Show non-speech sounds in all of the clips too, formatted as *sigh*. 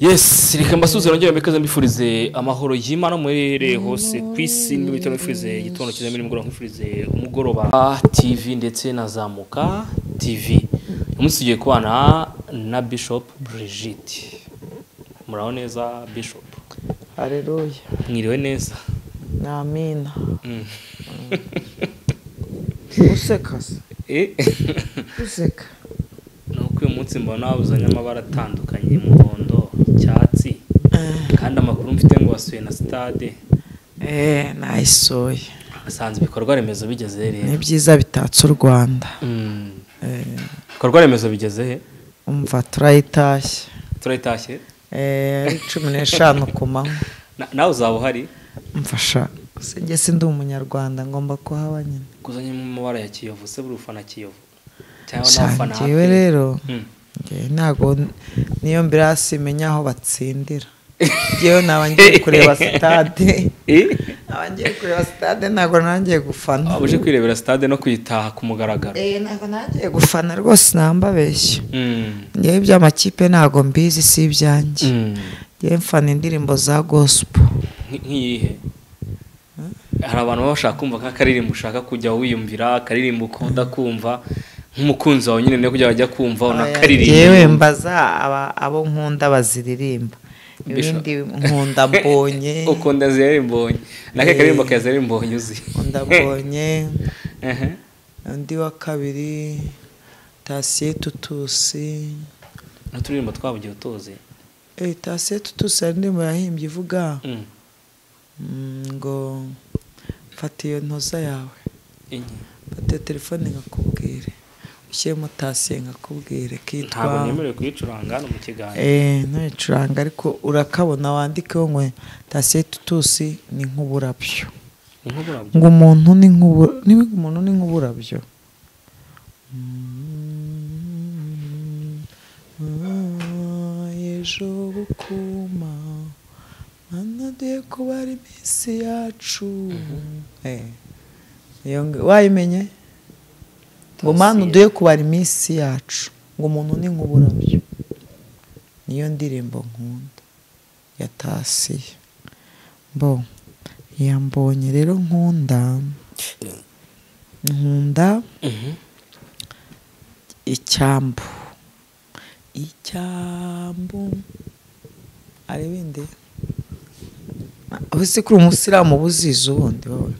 yes reka mbasuze nongere mbikaze mbifurize amahoro y'imana muherereye hose ku isi n'ibitaro mbifurize igitondo cyiza muri mugoroba mbifurize umugoroba. Tv ndetse na zamuka tv uyu munsi tugiye kubana na bishop brigitte. Muraho neza bishop. Hareruya mwiriwe neza. Ni amina Mm. useka se. Eh, useka. Ni uko uyu munsi mbona uzanye amabara atandukanye umuhondo icyatsi kandi amakuru mfite ngo wasuye na sitade eee nayisoye. Asanze ibikorwa remezo bigeze ni rero? Byiza bitatse u rwanda. Mm. Eh, ibikorwa remezo bigeze he? Umva turayitashye. Turayitashye? Eee cumi n'eshanu ku manywa. *laughs* Na- nawe uzaba uhari? Mfasha sinjye si ndi umunyarwanda ngomba kuhaba nyine. Kuzanye mu mabara ya kiyovu se buri ufana kiyovu. APR? rero ntabwo niyo mbirasi menya aho batsindira. Ngewe naba ngiye kureba sitade. *laughs* Eh? naba ngiye kureba sitade ntabwo nangiye gufana waba uje kwirebera stade no kuyitaha ku mugaragaro. Eh, ntabwo nangiye gufana rwose nambabeshya Mm. ngewe iby'amakipe ntabwo mbizi si ibyanjye Mm. ngewe mfana indirimbo za gospel. Nk- nk'iyihe? Hari abantu baba bashaka kumva nk'akaririmbo ushaka kujya wiyumvira akaririmbo ukunda kumva. Nk'umukunzi wawe nyine niyo kugira bajya kumva ngewe unakaririmba. mbaza aba- abo nkunda baziririmba. Ibindi nkunda mbonye *laughs* ukunda ziyari mbonye nake karirimbo ka ziyari mbonye uzi? Nkunda mbonye *laughs* undi wa kabiri tasiye tutusi. N'uturirimbo twabugiye utuzi. Eh, tasiye tutusi hari indirimbo yahimbye ivuga. Mm. mm, ngo mfata iyo ntoza yawe. Iyo telefone nkakubwire ushyiremo tasiye nkakubwire ntabwo kitwa nemerewe kuyicuranga hano mu kiganiro. Eh ntuyicuranga ariko urakabona wandikeho ngo tasiye tutusi ni nk'uburabyo. Ngo umuntu ni nk'ubu niba umuntu ni nk'uburabyo. Ejo bukuma mana duhe kubara iminsi yacu. Eh, iyo ngi- wayimenye? Ngo Tasiye. duhe kubara iminsi yacu ngo umuntu ni nk'uburabyo niyo ndirimbo nkunda. Ya tasiye bo yambonye rero nkunda. Nkunda Mhm. icyambu. Icyambu. Areba inde ese kuri umusilamu uba uzizi ubundi wowe?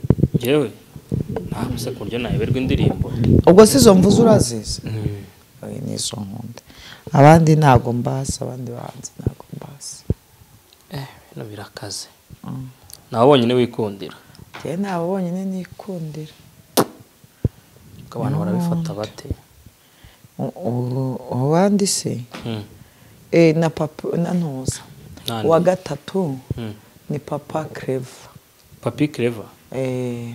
Ntabwo se ku buryo nayoberwa indirimbo. Ubwo si izo mvuze urazizi Mm. ni izo nkunda. Abandi ntabwo mbazi abandi bahanzi ntabwo mbazi eh bino birakaze. Mm. nawe bonyine wikundira? Njyewe ntabwo bonyine nikundira. Abantu barabifata bate? Abandi se Mm. Eh, na papa na ntuza. Uwa gatatu ni papa creva papi clever? Eh,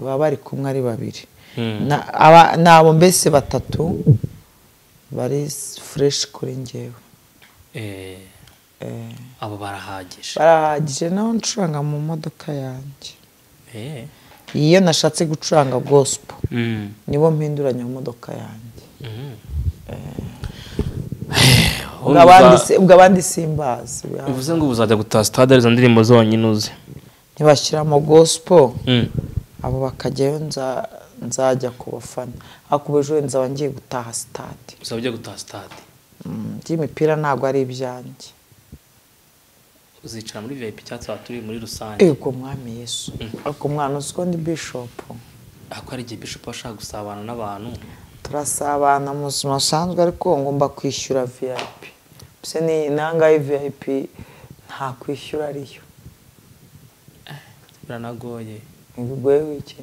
baba bari kumwe ari babiri. Mm. Ni abo mbese batatu bari fureshi kuri ngewe eh Eh, abo barahagije. Barahagije naho ncuranga mu modoka yanjye eh. Iyo nashatse gucuranga gospel Mm. nibo mpinduranya mu modoka yanjye ubwo abandi simbazi bivuze ngo ubu uzajya gutaha stade ari zo ndirimbo zonyine uzi ntibashyiramo gospel. Mm. abo bakajyayo nza- nzajya ku bafana ubu ejo nzaba ngiye gutaha sitade uzaba ugiye gutaha stade. Mm, by'imipira ntabwo ari ibyanjye. Uzicara muri vip cyangwa twaba turi muri rusange? Ego mwami yesu. Ariko umwana uzi ko ndi bishopu ariko hari igihe bishop aba ashaka gusabana n'abantu? Turasabana mu buzima busanzwe ariko ngomba kwishyura vip. Mbese ni nangahe vip? Nta kwishyura ariyo. Biranagoye ibigoye wiki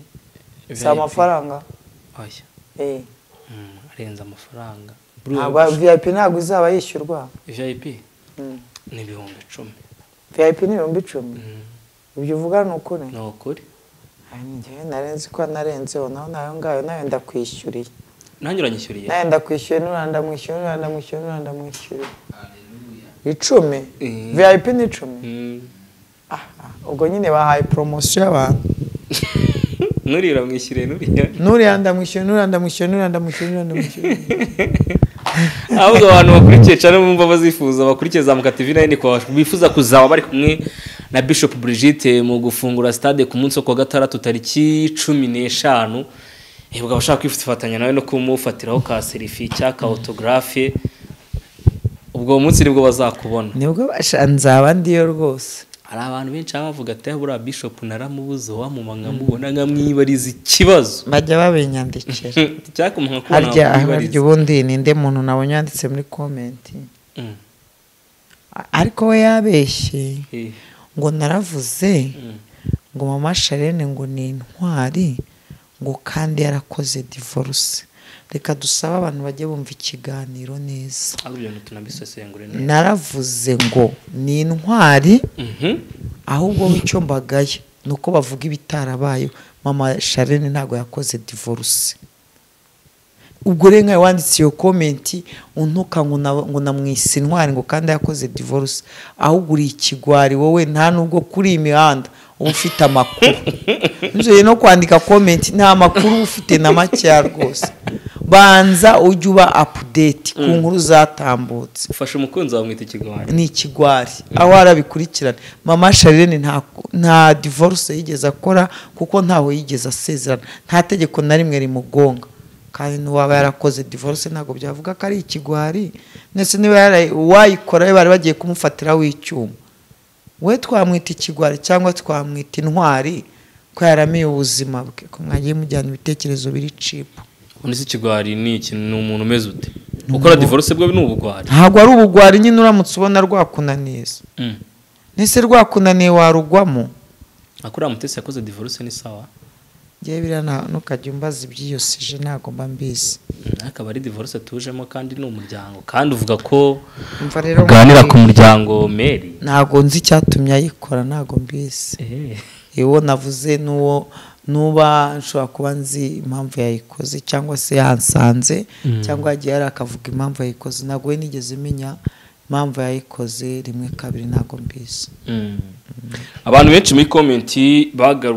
si amafaranga? Oya Eh, Mm, arenze amafaranga. Vip ntabwo izaba yishyurwa? Vip Mm. ni ibihumbi icumi. Vip ni ibihumbi icumi? Mm. ibyo uvuga ni ukuri? Ni ukuri. Njyewe narenze ko narenzeho naho na yo ngayo na yo ndakwishyuriye nanjye uranyishyuriye? Nayo ndakwishyuriye n'uriya ndamwishyuriye n'uriya ndamwishyuriye n'uriya ndamwishyuriye. Icumi? Eh. vip ni icumi? Ubwo nyine bahaye poromosiyo y'abantu. *laughs* Nuriya uramwishyuriye nuriya. N'uriya ndamwishyuriye n'uriya ndamwishyuriye n'uriya ndamwishyuriye n'uriya ndamwishyuriye. *laughs* Ahubwo abantu bakurikiye cyane bumva bazifuza bakurikiye zamuka tv na yo ni kwa bifuza kuzaba bari kumwe na bishop Brigitte mu gufungura stade ku munsi wo kuwa gatandatu tariki cumi n'eshanu. Eh, ubwo abashaka kwifatanya nawe no kumufatiraho ka serifi cyangwa ka autographe. Ubwo munsi ni bwo bazakubona. Nibwo nzaba ndiyo rwose. Hari abantu benshi baba bavuga ati buriya bishop naramubuze wamuma nkamubona nkamwibariza ikibazo. Bajya babinyandikira. *laughs* Cyakumuha kubona harya ubundi ninde muntu nabonye yanditse muri komenti Mm, ariko we yabeshye. Eh, ngo naravuze mm. ngo mama sharene ngo ni intwari ngo kandi yarakoze divorce. Reka dusabe abantu bajye bumva ikiganiro neza. Naravuze ngo ni intwari. Mhm. ahubwo w'icyo mbagaye ni uko bavuga ibitarabayeho. Mama sharene ntabwo yakoze divorce. Ubwo rero nkawe wanditse iyo komenti untuka ngo namwise intwari ngo kandi yakoze divorce. Ahubwo uri ikigwari wowe nta nubwo kuri iyi mihanda. Uba ufite amakuru *laughs* nzuye no kwandika komenti nta makuru uba ufite na makeya rwose banza ujye uba apudeti ku nkuru zatambutse ufashe umukunzi wawe mwita ikigwari ni ikigwari aho arabikurikirana. Mama sharirene nta divorce yigeze akora kuko ntaho yigeze asezerana. Nta tegeko na rimwe rimugonga. Kandi n'uwaba yarakoze divorce ntabwo byavuga ko ari ikigwari ndetse niba we bari bagiye kumufatiraho icyuma we twamwita ikigwari cyangwa twamwita intwari ko yaramiye ubuzima bwe. Ko mwagiye mujyana ibitekerezo biri cipu ubundi se ikigwari ni iki? Ni umuntu umeze ute? Gukora divorce bwe ni ubugwari? Ntabwo ari ubugwari nyine uramutse ubona rwakunaniza Mm. nese rwakunaniye warugwamo? Akuriya mutesi yakoze divorce ni sawa? Ngewe biriya ntukajya umbaza iby'iyo sije ntabwo mba mbizi. Akaba ari divorce tujemo kandi ni umuryango. Kandi uvuga ko uganira ku muryango meri ntabwo nzi icyatumye ayikora ntabwo mbizi. Uwo navuze n'uwo nuba nshobora kuba nzi impamvu yayikoze cyangwa se yansanze Mm. cyangwa yagiye yari akavuga impamvu yayikoze. Ntabwo we nigeze menya impamvu yayikoze rimwe kabiri ntabwo mbizi. Mm. Abantu benshi muri komenti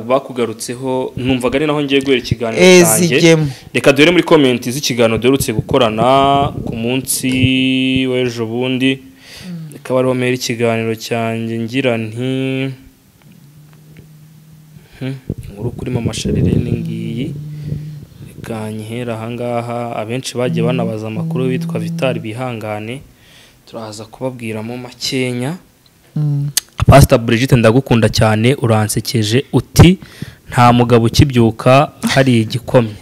bakugarutseho numvaga ari naho ngiye guhera ikiganiro cyanjye. Reka duhere muri komenti z'ikiganiro duherutse gukorana ku munsi w'ejo bundi. Reka bariho mera ikiganiro cyanjye ngira nti Hmm, inkuru kuri mama sharirene ngiyi. Reka nyihera ahangaha abenshi bagiye banabaza amakuru bitwa vitali bihangane. Turaza kubabwiramo makenya. Pasita Brigitte ndagukunda cyane uransekeje uti nta mugabo ukibyuka hari igikomye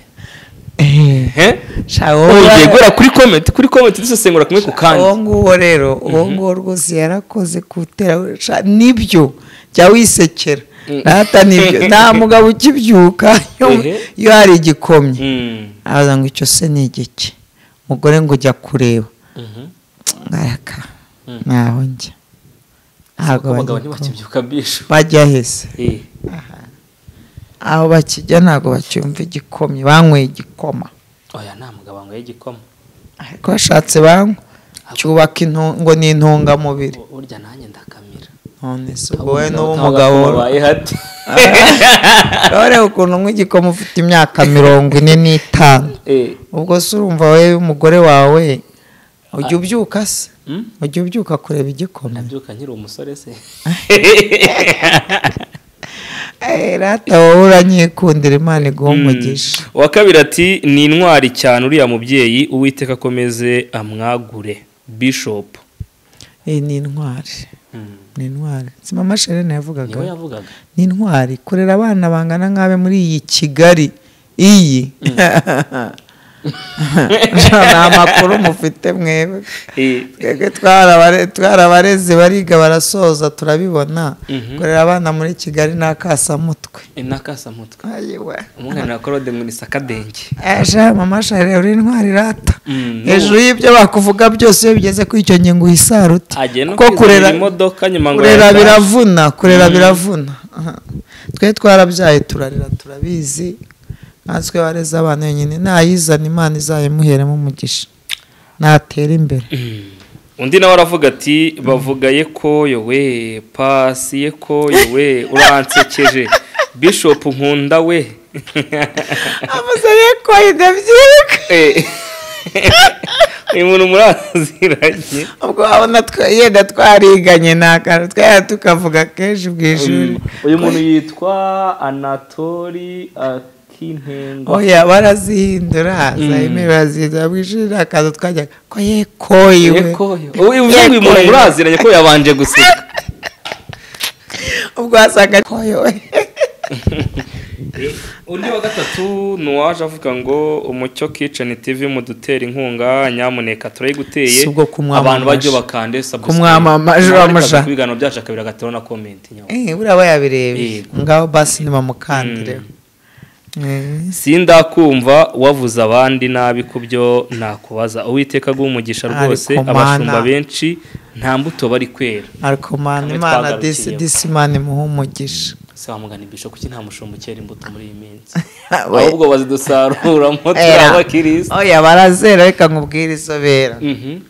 ugiye guhera kuri komenti kuri komenti dusesengura kumwe ku uwo kandi nguwo rero uwo nguwo rwose yarakoze kutera ni byo jya wisekera. Rata ni byo nta *laughs* mugabo ukibyuka iyo- hari igikomye Mm. araza ngo icyo se ni igiki umugore ngo ujya kureba. Mhm. ngaraka Mm. ntaho njya. Ntabwo abagabo bajya ku- ntibakibyuka bisho bajya hese Eh. aho bakijya ntabwo bacyumva igikomye banyweye igikoma oya nta mugabo wanyweye igikoma ariko bashatse banywa cyubaka ngo ni intungamubiri Bu- burya nanjye ndakamira. None se ubwo wowe n'uwo mugabo *laughs* ureba ukuntu unywa igikoma ufite imyaka mirongo ine n'itanu Eh. ubwo se urumva wowe umugore wawe ujya ubyuka se? Mm? ujya ubyuka kureba igikoma. Nabyuka nkiri umusore se. *laughs* Eh, rata wowe uranyikundira imana iguha umugisha uwa kabiri ati ni intwari cyane uriya mubyeyi uwiteka akomeze amwagure. Bishop. Eh, ni intwari. Ni intwari. Si mama yavugaga? Yavugaga. Ni intwari. Kurera abana bangana nk'abe muri iyi kigali iyi. *laughs* nta makuru mufite mwebwe twebwe twarabare- twarabareze bariga barasoza turabibona. Mhm. kurera abana muri kigali ni akasamutwe inakasamutwe ayiwe umwana wa korode ngo ni sakadenge ejo mama shere uri intwari rata Mm, hejuru y'ibyo bakuvuga byose iyo bigeze kuri icyo ngingo no kuko kurera biravuna kurera biravuna. Aha. twe twarabyaye turarira turabizi. Natwe wareze abana wenyine nayizana imana izayimuheremo umugisha natera imbere. Mm. undi nawe aravuga ati bavuga ye koyo we pasi ye koyo we uransekeje. Bishop nkunda we. Amaze yeko ndabyibuka Eh. uyu muntu muraziranye. Ubwo wabona yenda twariganye ni akantu twari tukavuga kenshi ishuri uyu muntu yitwa anatori akintengo oya barazihindura zayime barazihindura ni akantu twajyaga ko yekoyiwe uyu uyu muntu muraziranye ko yabanje guseka ubwo wasanga koyowe undi wa gatatu ni uwaje avuga ngo umucyo kicani tv mudutera inkunga nyamuneka turayiguteye abantu bajye bakande subscribe. Kumwamamaza, Nawe reka bamusha. ku biganiro byacu akabiri agateraho na komenti Eh, buriya bayabirebye Yego. ngaho basi ntibamukandire Eh, sindakumva wavuze abandi nabi ku byo nakubaza. Uwiteka umugisha rwose abashumba benshi nta mbuto bari kwera. Ariko mana Hamwe imana disi disi imana imuha umugisha. Se wamugana ibisho kuki nta mushumba ukera imbuto muri iyi minsi? *laughs* Ahubwo bazidusaruramo turi Era. abakirisitu oya barazera reka nkubwire isobera Mhm. *laughs*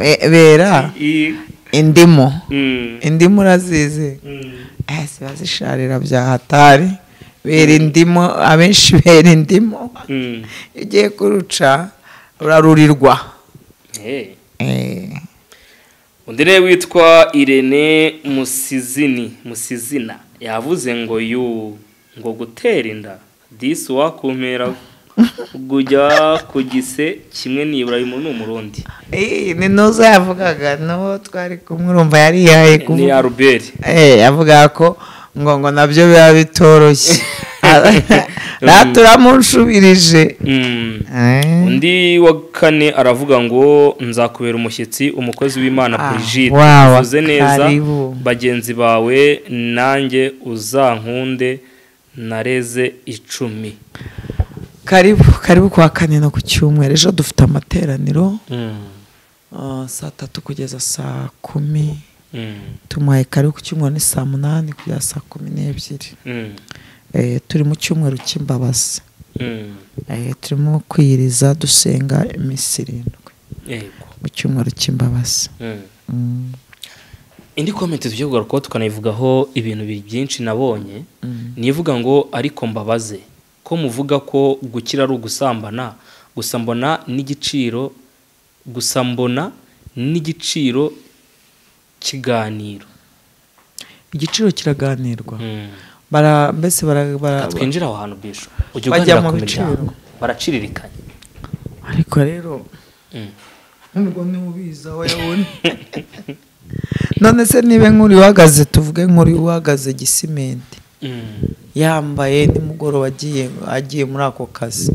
Be- bera I- indimu. Mm. indimu urazizi? Mm. Ziba zisharira bya hatari bera abenshi bera indimu Mm. iyo ugiye kuruca urarurirwa undi nawe witwa irene musizini musizina. Yavuze ngo yu ngo gutera inda disi wakumpera kujya ku gise kimwe nibura uyu muntu ni umurundi. Eh, ni nuza yavugaga n'uwo twari kumwe urumva yarihaye ni kuvuga aruberi Eh, yavugaga ko ngo ngo na byo biba bitoroshye. *laughs* Natwe turamushubirije. Mm. Eh, undi wa kane aravuga ngo nzakubera umushyitsi umukozi w'imana Ah, Brigitte. uvuze neza bagenzi bawe nanjye uzankunde nareze icumi. Karibu karibu kwa kane no ku cyumweru. Ejo dufite amateraniro Mm. ah, saa tatu kugeza saa kumi. Mm. tumuhaye karibu ku cyumweru ni saa munani kugeza saa kumi n'ebyiri. Mm. Eh, turi mu cyumweru cy'imbabazi. Eh, turimo kwiyiriza dusenga iminsi irindwi. Mu cyumweru cy'imbabazi. Indi komenti tujya kugarukaho tukanayivugaho ibintu bi- byinshi nabonye. Mm. ni ivuga ngo ariko mbabaze. Ko muvuga ko gukira ari ugusambana gusa mbona n'igiciro gusa mbona n'igiciro kiganiro. Igiciro kiraganirwa. Mm. bara mbese bara, bara, Reka twinjire aho hantu bisho ujya uganira ku miryango. baraciririkanya ariko rero Mm. nubwo niba ubizi aho yabona *laughs* none se niba nk'uri uhagaze tuvuge nk'uri uhagaze gisimenti. Yambaye nimugoroba agiye agiye muri ako kazi.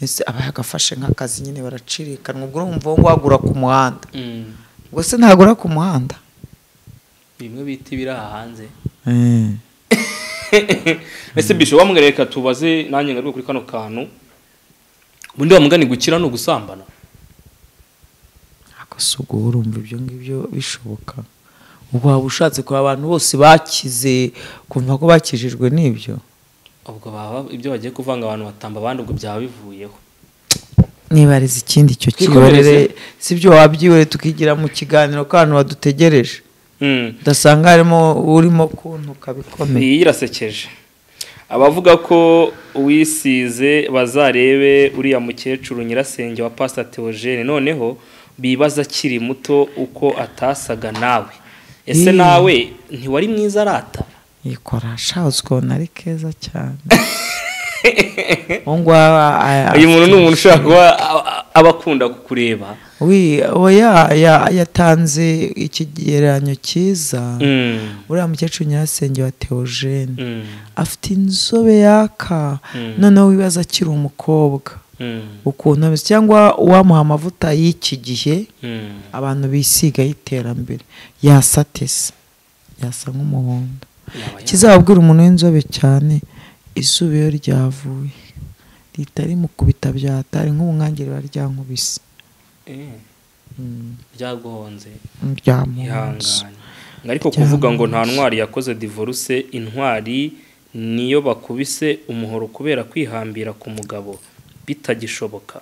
Ese aba yagafashe nk'akazi nyine baracirikanwa. Ubwo urumva ngo wagura ku muhanda. Mm. ubwo se ntagura ku muhanda? Bimwe bita ibiri aha hanze. Eh. *laughs* ese bisho wamwe reka tubaze nanjye ngaruke kuri kano kantu. Ubundi wamugani gukira ni ugusambana? Ako si ubwo urumva ibyo ngibyo bishoboka. Waba ushatse kureba abantu bose bakize kumva ko bakijijwe n'ibyo. Ubwo baba ibyo bagiye kuvanga abantu batamba abandi ubwo byaba bivuyeho. Nibariza ikindi icyo Twikomereze. kiborere si byo wabyiwe tukigira mu kiganiro ko abantu badutegereje udasanga harimo urimo kuntuka bikomeye iyi irasekeje abavuga ko uwisize bazarebe uriya mukecuru nyirasenge wa pasita teogene noneho bibaza akiri muto uko atasaga nawe. Ese nawe ntiwari mwiza arata yikora shahoze ukabona ari keza cyane *laughs* uyu muntu ni umuntu ushobora kuba aba akunda kukureba yatanze ikigereranyo cyiza Mm. uriya mukecuru nyirasenge wa teogene Mm. afite inzobe yaka Mm. noneho wibaza akiri umukobwa. Ukuntu ameze cyangwa uwamuha amavuta y'iki gihe Mm. abantu bisiga y'iterambere yasa tese yasa nk'umuhondo. Kizababwira umuntu w'inzobe cyane izuba iyo ryavuye. Rihita rimukubita byatari nk'ubu nkange riba ryankubise Eh, Mm, byaguhonze ryamuhunze ihangane ariko kuvuga ngo nta ntwari yakoze divorce intwari niyo bakubise umuhoro kubera kwihambira ku mugabo. Bitagishoboka.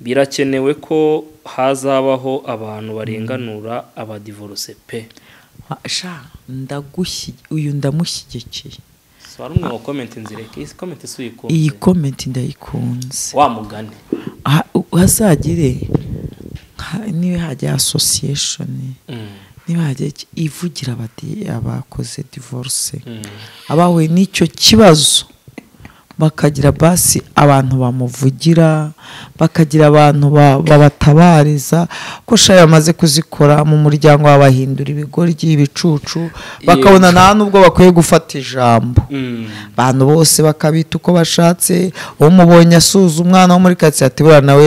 Birakenewe ko hazabaho abantu barenganura abadivorce pe. Uyu ndamushyigikiye. So hari umwe wa komenti nzireke iyi komenti si uyikunze? Iyi komenti ndayikunze. Wa mugani. Ha- hazagire niba hajya association. Mm, niba hajya ivugira abakoze divorce. Mm, abahuye n'icyo kibazo. Bakagira basi abantu bamuvugira bakagira abantu ba- babatabariza ko shayo bamaze kuzikora mu muryango babahindura ibigoryi ibicucu bakabona nta n'ubwo bakwiye gufata ijambo. Mm. abantu bose bakabita uko bashatse umubonye asuza umwana wo muri karitsiye ati buriya nawe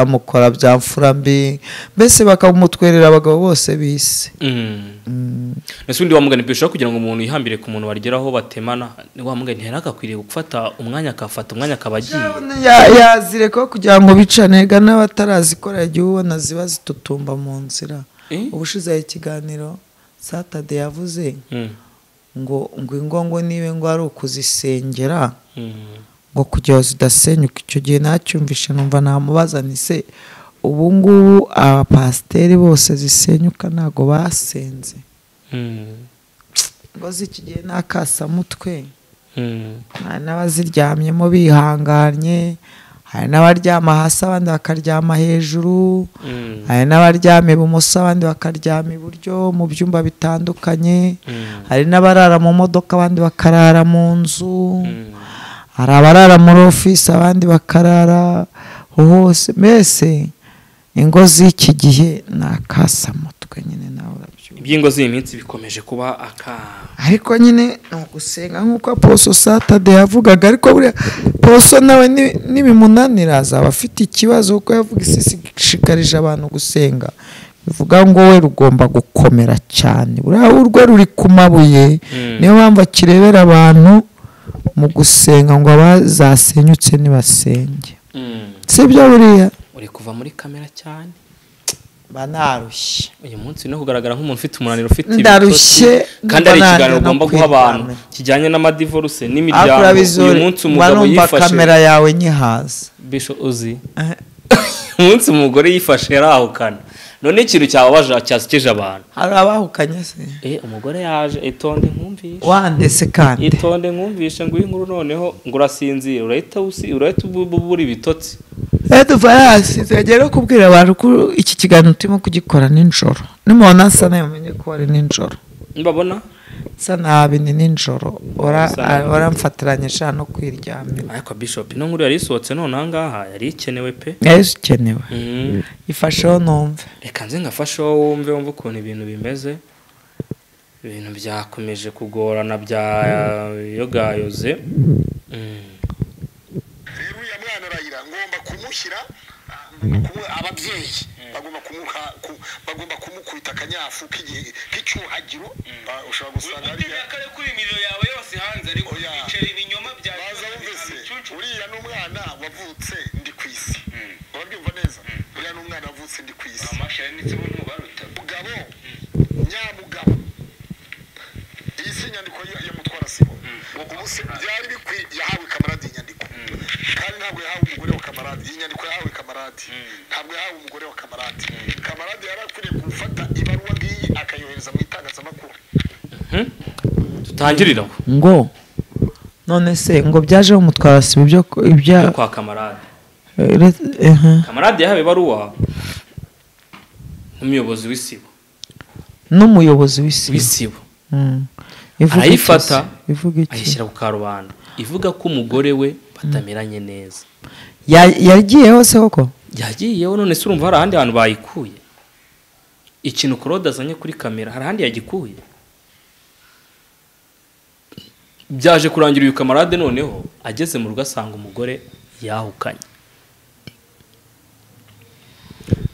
amukora bya mfura mbi. Mbese bakamutwerera abagabo bose bise Mm. ese undi wamugani bishobora kugira ngo umuntu yihambire ku muntu barigeraho batemana wamugani ntiyari agakwiriye gufata umwanya akafata umwanya akaba agiye. Ya- yazireka kugira ngo bicanega n'abatarazikora igihe ubona ziba zitutumba mu nzira. Eh? ubushize ikiganiro satade yavuze Mm, ngo ngo ingongo nibe ngo ari ukuzisengera. Mm, ngo kugira ngo zidasenyuka. Icyo gihe nacyumvishe numva namubaza ni se ubu ngubu abapasiteri bose zisenyuka ntabwo basenze. Mm, ngo z'iki gihe ni akasamutwe mm. Hari n'abaziryamyemo bihanganye hari n'abaryama hasi abandi bakaryama hejuru hari n'abaryama ibumoso abandi bakaryama iburyo mu byumba bitandukanye hari n'abarara mu modoka abandi bakarara mu nzu hari abarara muri ofisi abandi bakarara hose. Mbese ingo z'iki gihe ni akasamutwe nyine nawe iby'ingo z'iyi minsi bikomeje kuba aka ariko nyine ni ugusenga nk'uko aposo satade yavugaga ariko buriya poso nawe ni- nibimunanira azaba afite ikibazo kuko yavuga isi ishikarije abantu gusenga. Bivuga ngo we rugomba gukomera cyane. Buriya urwe ruri ku mabuye Mm. niyo mpamvu akirebera abantu mu gusenga ngo abazasenyutse nibasenge Mm. sibyo buriya? Uri kuva muri kamera cyane. Banarushye uyu munsi no kugaragara nk'umuntu ufite umunaniro ufite Ndarushye, ibitotsi, kandi ari ikiganiro ugomba guha abantu kijyanye n'amadivoruse n'imiryango. Uyu munsi mba umugabo yifashe kamera yawe nyihaza. Bisho uzi. *laughs* Umunsi umugore yifashe yarahukana. None ikintu cyababaje cyasekeje abantu. Hari abahukanye se? Eh umugore yaje itonde nkumvishe. Wandese kandi. Itonde nkumvishe ngo iyi nkuru noneho ngo urasinzira urahita usi urahita ubu- ubu- ubura ibitotsi. Tuva hasi tugera no kubwira abantu ko iki kiganiro turimo kugikora nijoro. Nimubona asa nawe mumenye ko ari nijoro. Mbabona sa nabi ni nijoro sha no kwiryamira ariko bishop ino nkuru yari isohotse none aha ngaha yari ikenewe pe? Yari ikenewe. Mhm. ifasheho numve. Reka nze ngafasheho wumve wumve ukuntu ibintu bimeze. Ibintu byakomeje kugorana byayogayoze Mm. rero uriya mwana arayira. Ngomba kumushyira ah, ababyeyi. Bagomba kumuha ku- bagomba kumukubita akanyafu k'icyuhagiro. Ah, ushobora gusanga hariya. kare kuri imiriro yawe yose hanze ariko Oya. bicera ibinyoma bya baza wumvise uriya ni umwana wavutse ndi ku isi. Urabyumva neza? Uriya ni umwana wavutse ndi ku isi. Mugabo. Nyamugabo. Iyi si inyandiko ya mutwara sibo ubu byari bikwiye yahawe kamarade iyi nyandiko. Kandi ntabwo yahawe umugore wa kamarade. Iyi nyandiko yahawe kamarade. Ntabwo yahawe umugore wa kamarade. Kamarade yari akwiriye gufata ibaruwa ngiyi akayohereza mu itangazamakuru. Tutangirire aho. Ngo none se ngo byaje bamutwara siba ibyo kwa kamarade. Eh, kamarade yahawe ibaruwa n'umuyobozi w'isibo. N'umuyobozi w'isi w'isibo. Mm. Ivuga iki arayifata ayishyira ku karubanda. Ivuga ko umugore we batameranye neza. Ya- yagiye hose koko? Yagiyeho none se urumva hari ahandi hantu bayikuye. Ikintu korode azanye kuri kamera hari ahandi yagikuye? Byaje kurangira uyu kamarade noneho ageze mu rugo asanga umugore yahukanye.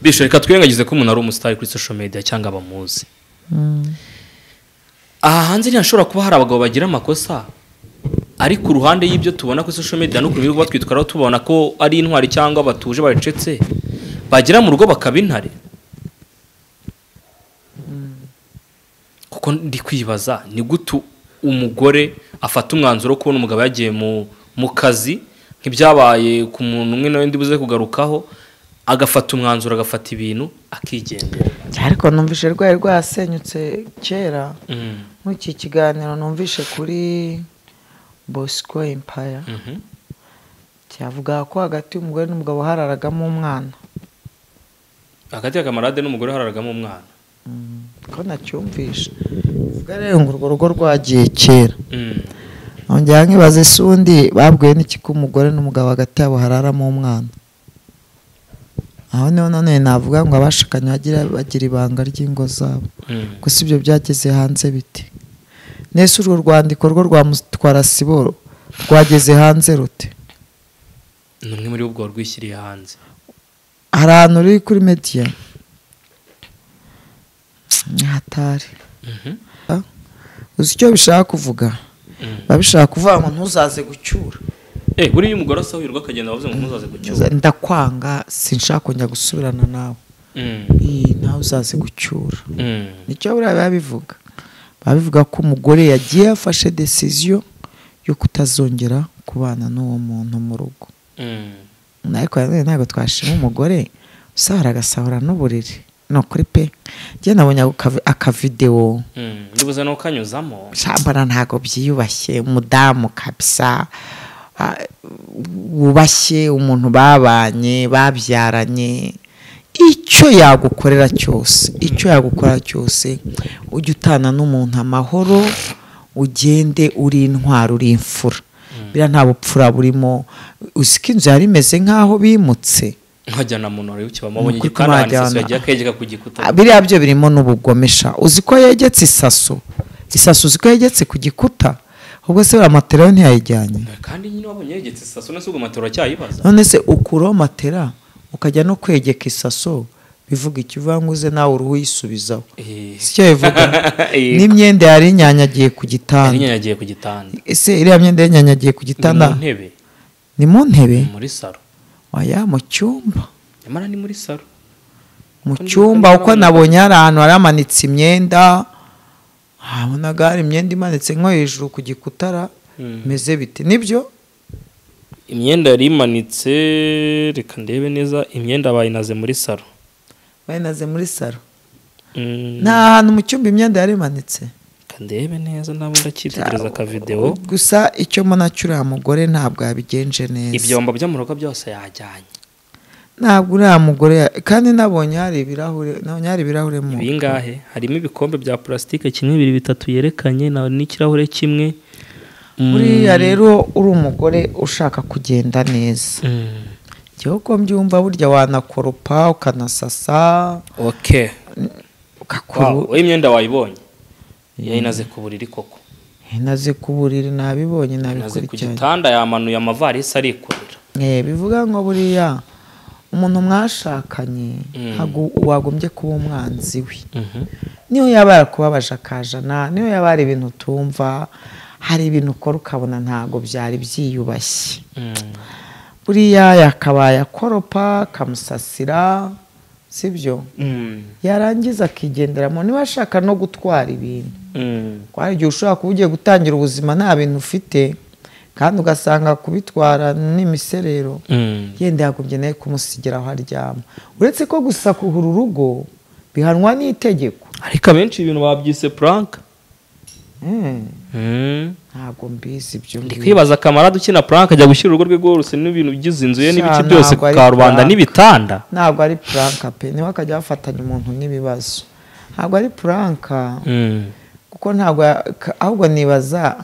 Bisho reka twirengagize ko umuntu ari umusitari kuri social media cyangwa bamuzi Mm. aha hanze ntihashobora kuba hari abagabo bagira amakosa. Ariko uruhande y'ibyo tubona kuri social media n'ukuntu biri batwitwaraho tubona ko ari intwari cyangwa batuje bacecetse bagera mu rugo bakaba intare. Kuko ndi kwibaza ni gute umugore afata umwanzuro kubona umugabo yagiye mu, kazi? Nk'ibyabaye ku muntu umwe nawe buze kugarukaho agafata umwanzuro agafata ibintu akigendera. Ariko numvishe rwari rwasenyutse kera. Mm. nk'iki kiganiro numvishe kuri bosco empire. Mhm. cyavuga ko hagati y'umugore n'umugabo hararagamo umwana. Hagati ya kamarade n'umugore hararagamo umwana. Ko nacyumvisha bivuga rero ngo urwo rugo rwagiye kera. Mm. nongera nkibaze se undi babwiwe n'iki ko umugore n'umugabo hagati yabo hararamo umwana? Aho ni ho none navuga ngo abashakanye bagira bagira ibanga ry'ingo zabo. Mm. gusa ibyo byageze hanze biti nese urwo rwandiko rwo rwa mutwara siporo rwageze hanze rute ni umwe muri ubwo rwishyiriye hanze. Hari ahantu ruri kuri mediya ni hatari. Mhm. uzi icyo bishaka kuvuga? Biba bishaka kuvuga ngo ntuzaze gucyura. Eh, buriya umugore asahurwa akagenda avuze ngo ntuzaze gucyura. Ndakwanga sinshaka kongera gusubirana nawe. Mm. nawe uzaze gucyura. Mm. ni cyo buriya biba bivuga biba bivuga ko umugore yagiye yafashe desiziyo yo kutazongera kubana n'uwo muntu mu rugo. Mm. ntabwo twashima umugore usahura agasahura n'uburiri. Ni ukuri pe njye nabonye akavidewo Mm. ndibuze no kanyuzamo shambara ntabwo byiyubashye umudamu kabisa wubashye umuntu babanye babyaranye. Icyo yagukorera cyose icyo yagukorera cyose ujye utana n'umuntu amahoro ugende uri intwaro uri imfura. Biriya nta bupfura burimo. Uzi ko inzu yari imeze nk'aho bimutse? Nkajyana mu ntoki ukibamo abonye igikanda isaso yagiye akegeka ku gikuta. Ah, biriya byo birimo n'ubugomesha. Uzi ko yegetse isaso? Isaso uzi ko yegetse ku gikuta? Ubwo se buriya matera ntiyayijyanye? Kandi nyine wabonye yegetse isaso nese ubwo matoro cyayibaza none se ukuraho matera? Ukajya no kwegeka isaso bivuga icyo uvuga ngo uze nawe uruhu uyisubizaho. Eh. si bivuga? *laughs* N'imyenda yari inyanyagiye ku gitanda. Inyanyagiye ku gitanda. Ese iriya myenda yanyanyagiye ku Ni gitanda mu ntebe. Ni mu ntebe? Muri saro waya mu cyumba. Nyamara ni muri saro mu cyumba ko uko nabonye hari ahantu hari hamanitse imyenda. Habonaga hari imyenda imanitse nko hejuru ku gikutara. Mm. meze biti ni byo? Imyenda yari imanitse reka ndebe neza imyenda bayinaze muri saro bayinaze muri saro Mm. nta hantu mu cyumba imyenda yari imanitse? Reka ndebe neza ntabwo ndacyitegereza akavidewo gusa icyo mbona uriya mugore ntabwo yabigenje neza. Ibyombo byo mu rugo byose yajyanye. Ntabwo uriya mugore kandi nabonye hari ibirahure nabonye hari ibirahure mu bingahe harimo ibikombe bya purasitike kimwe bibiri bitatu yerekanye na n'ikirahure kimwe. Buriya rero uri umugore ushaka kugenda neza. Mm. uko mbyumva burya wanakoropa ukanasasa. Okay ugakora Wow, wowe imyenda wayibonye? Yayinaze ku buriri koko? Naze ku buriri nabibonye yayinaze ku nabikurikiranye. gitanda yamanuye amavarisi arikurira. Eh, bivuga ngo buriya umuntu mwashakanye Mm. ntabwo wagombye kuba umwanzi we. Mhm. niyo yaba yarakubabaje akajana niyo yaba hari ibintu utumva hari ibintu ukora ukabona ntabwo byari byiyubashye Mm. buriya yakabaye akoropa akamusasira sibyo Mm. yarangiza akigenderamo niba ashaka no gutwara ibintu Mm. hari igihe ushobora kuba ugiye gutangira ubuzima nta bintu ufite kandi ugasanga kubitwara n'imiserero yenda yagombye nawe kumusigira aho aryama uretse ko gusa kuhura urugo bihanwa n'itegeko ariko abenshi ibintu babyise puranka Mm, Mm. Ntabwo mbizi ibyo ngibyo. kwibaza akamara dukina puranka ajya gushyira urugo rwe rwose n'ibintu bigize inzu ye n'ibiki Sha, byose ku karubanda n'ibitanda ntabwo ari puranka pe niba akajya bafatanya umuntu n'ibibazo ntabwo ari puranka Mm. kuko ntabwo ahubwo nibaza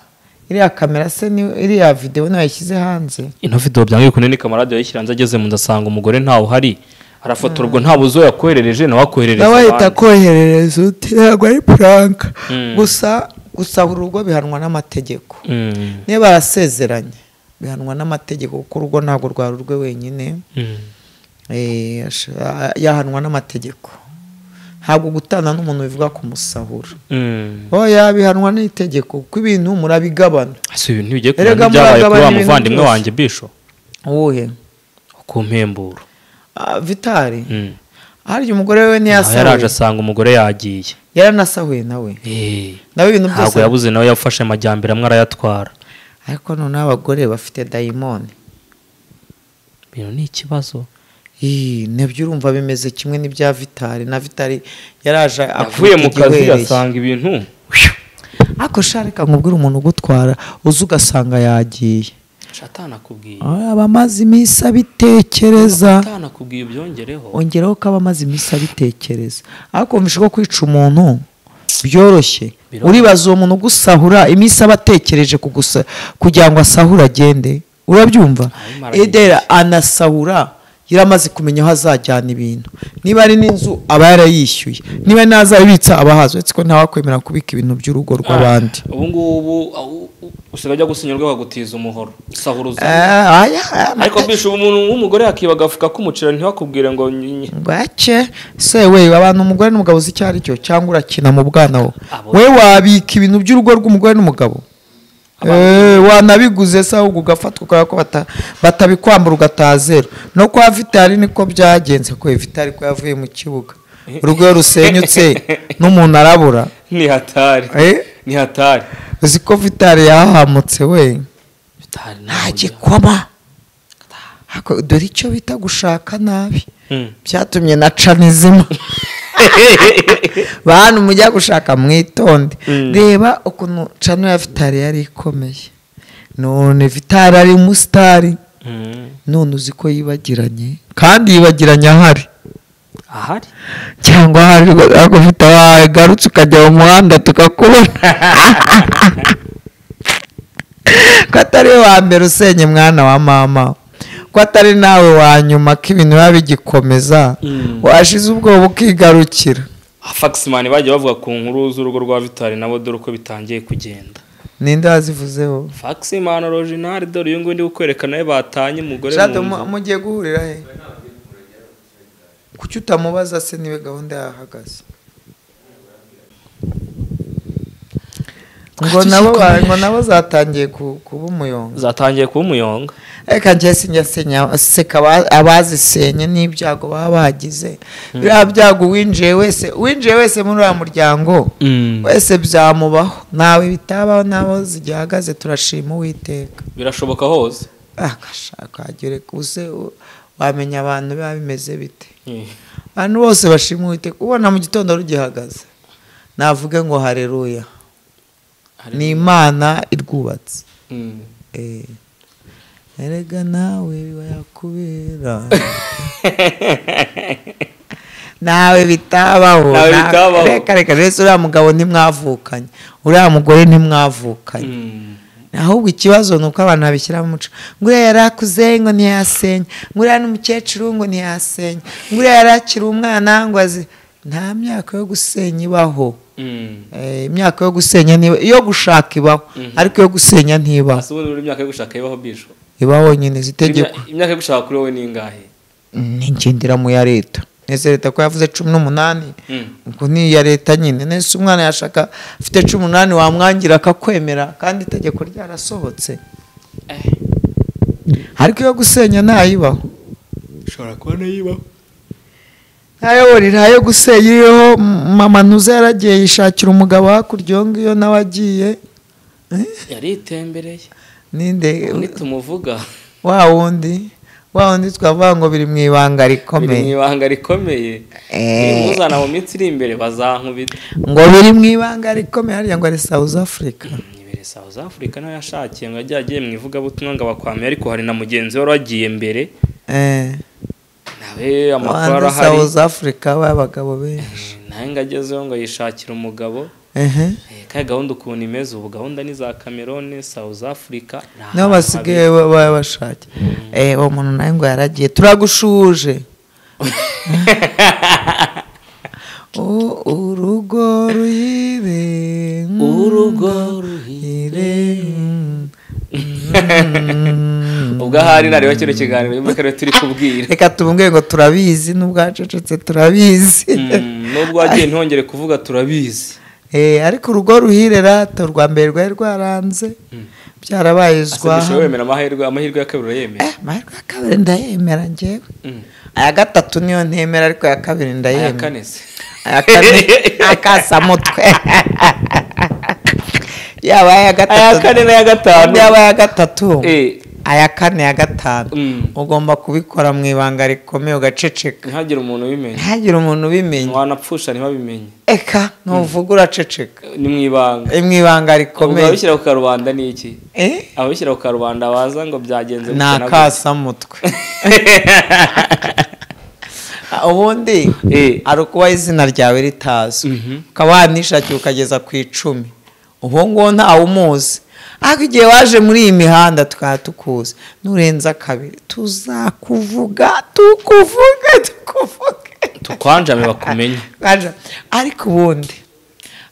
iriya kamera se ni iriya videwo niyo yayishyize hanze ino video byanga bikunde ni kamarade yayishyira hanze ageze mu ndasanga umugore ntawe uhari arafotora ubwo nta buzo yakoherereje nawe akoherereza nawe ahita abandi. akoherereza uti ntabwo ari puranka Mm. gusa gusahura urugo bihanwa n'amategeko. Mm. niba barasezeranye bihanwa n'amategeko kuko urugo ntabwo rwari urwe wenyine. Mm. Eh, yahanwa n'amategeko. Ntabwo gutana n'umuntu bivuga kumusahura. Mm. oya bihanwa n'itegeko kuko ibintu murabigabana. Ese ibintu bigiye kumera nk'ibyabaye kuri wa muvandimwe wanjye bisho uwuhe? Ku mpemburo. Ah, vitari. Harya umugore we nawe yaraje ntiyasahuye asanga umugore yagiye. Yaranasahuye nawe Eh. nawe ibintu ntabwo byose yabuze nawe yafashe amajyambere amwe arayatwara. Ariko noneho abagore bafite dayimoni ibintu ni ikibazo. Nabyo urumva bimeze kimwe n'ibya vitari na vitari yaraje yavuye mu kazi asanga ibintu. Ariko sha reka nkubwire umuntu ugutwara uzi ugasanga yagiye. Aba amaze iminsi abitekereza. Ongeraho ko aba amaze iminsi abitekereza. Ariko wumvishe ko kwica umuntu byoroshye. Uribaza uwo muntu ugusahura iminsi aba atekereje kugusa kugira ngo asahure agende. Urabyumva? Edera anasahura. Yaramaze kumenya aho azajyana ibintu. Niba ari n'inzu aba yarayishyuye. Niba ntazabibitsa aba ahazi uretse ko ntawakwemera kubika ibintu by'urugo rw'abandi. Ubu ngubu usigaye ujya gusinyirwa bakagutiza umuhoro. Sahuruza Eh, ariko bishe umuntu w'umugore yakiba agafuka k'umuceri ntibakubwire ngo bake se we abantu umugore n'umugabo uzi icyo ari cyo cyangwa urakina mu bwana wo? Abo- we wabika ibintu by'urugo rw'umugore n'umugabo? Wanabiguze se ahubwo ugafatwa ukabona ko bata- batabikwambura ugataha zero no kwa vitari niko byagenze ko vitari ko yavuye mu kibuga. Urugo rusenyutse *laughs* n'umuntu arabura. Ni hatari. Eh? ni hatari. Uzi ko vitari yahamutse we? Nta gikoma. Dore icyo bita gushaka nabi. Mm. byatumye na canizima. *laughs* *laughs* bantu mujya gushaka mwitonde. Mm. reba ukuntu cano ya vitari yari ikomeye. None vitari ari umusitari Mm. none uzi ko yibagiranye kandi yibagiranye ahari. Ahari? Cyangwa ahari ariko ufite wagarutse ukajya mu muhanda tukakubona *laughs* ko atari we wa mbere usenye mwana wa mama. Ko atari nawe wa nyuma ko ibintu biba bigikomeza Mm. washize ubwoba ukigarukira faximani bagiye bavuga ku nkuru z'urugo rwa vitali nabo dore uko bitangiye kugenda. Ninde wazivuzeho? Faximani original dore uyu nguyu ndi kukwereka nawe batanye umugore mu nzu. mugiye guhurira he? Kuki utamubaza se ni we gahunda yahagaze? Ngo nabo ngo nabo zatangiye ku- kuba umuyonga. Zatangiye kuba umuyonga. Reka njye seka aba- abazisenye n'ibyago baba bagize. Biriya byago uwinjiye wese uwinjiye wese muri uriya muryango wese byamubaho. Nawe bitabaho n'abo zigihagaze turashima uwiteka. Birashoboka hose. Agashaka hagere uze u- wamenya abantu biba bimeze bite? Mm. abantu bose bashima uwiteka. Ubona mu gitondo rugihagaze navuge ngo hareruya ni imana irwubatse. Mm. Eh. erega nawe *laughs* nawe bitabaho. Nawe Na- bitabaho. reka reka rero uriya mugabo ntimwavukanye uriya mugore ntimwavukanye Mm. ahubwo ikibazo ni uko abantu babishyira mu muco. Ngo uriya yari akuze ngo ntiyasenya. Ngo uriya n'umukecuru ngo ntiyasenya. Ngo uriya yari akiri umwana ngo azi nta myaka yo gusenya ibaho. Mm. Eh, imyaka yo gusenya ntiba iyo gushaka ibaho. Ariko iyo gusenya ntibaho. Ase ubundi buri myaka yo gushaka ibaho bisho ibaho nyine zitegeko Imya- imyaka yo gushaka kuri wowe ni ingahe? Ntigendera mu ya leta. Nese leta ko yavuze cumi n'umunani? Mm. ubwo ni iya leta nyine. Nese umwana yashaka afite cumi n'umunani wamwangira akakwemera? Kandi itegeko ryarasohotse. Eh. ariko iyo gusenya ntayibaho. Ushobora kuba nayibaho ntayobora ntayo gusenya iriho mama ntuze yaragiye yishakira umugabo hakurya iyo ngiyo nawe agiye yaritembereye ninde? Nitumuvuga wa wundi? Wa wundi twavuga ngo biri mu ibanga biri mu rikomeye ibanga rikomeye. Eh. muzana mu minsi iri imbere bazankubita. Ngo biri mu ibanga rikomeye hariya ngo ari South Africa. Nibere South Africa ni ho yashakiye ngo ajye agiye mu ivugabutumwa ngo abakwame ariko hari na mugenzi we wari wagiye mbere. Eh. nawe amakuru arahari South Africa b'abagabo benshi. Eh, nawe ngo agezeho ngo yishakire umugabo. Eh, kandi gahunda ukuntu imeze ubu gahunda ni za Cameroon South Africa ni ni ho basigaye ba- ba- bashake eh uwo muntu nawe ngo yaragiye. Turagushuje *laughs* urugo ruhire Urugo ruhire ubwo ahari nareba kino kiganiro yumva ko ari we turi kubwira. reka tubunge ngo turabizi n'ubwacecetse turabizi. Mm, nubwo wagiye ntongere kuvuga turabizi. Eh, ariko urugo ruhire rata urwa mbere rwari rwaranze byarabayizwa asabisha wemera amahirwe amahirwe ya kabiri urayemera eh amahirwe ya kabiri ndayemera njyewe. Mm. aya gatatu niyo ntemera ariko aya kabiri aya ndayemera. kane se. Aya kane akasamutwe *laughs* yaba aya gatatu aya kane n'aya gatanu yaba aya gatatu Eh, aya kane ya gatanu Mm. ugomba kubikora mu ibanga rikomeye ugaceceka. Ntihagire umuntu ubimenya ntihagire umuntu ubimenya wanapfusha ntibabimenye. Eka ntuvuga uraceceka. Ni mu ibanga. Mu ibanga rikomeye. Ababishyira ku karubanda ni iki? Eh? ababishyira ku karubanda baza ngo byagenze ni akasamutwe *laughs* ubundi Eh. hari ukuba izina ryawe ritazwi Mhm. ukaba wanishakiye ukageza ku icumi. Ubu ngubu ntawe umuzi. Ariko igihe waje muri iyi mihanda tukaba tukuzi nurenza kabiri. Tuzakuvuga tukuvuge tukuvuge. Tukwanjame bakumenye ariko ubundi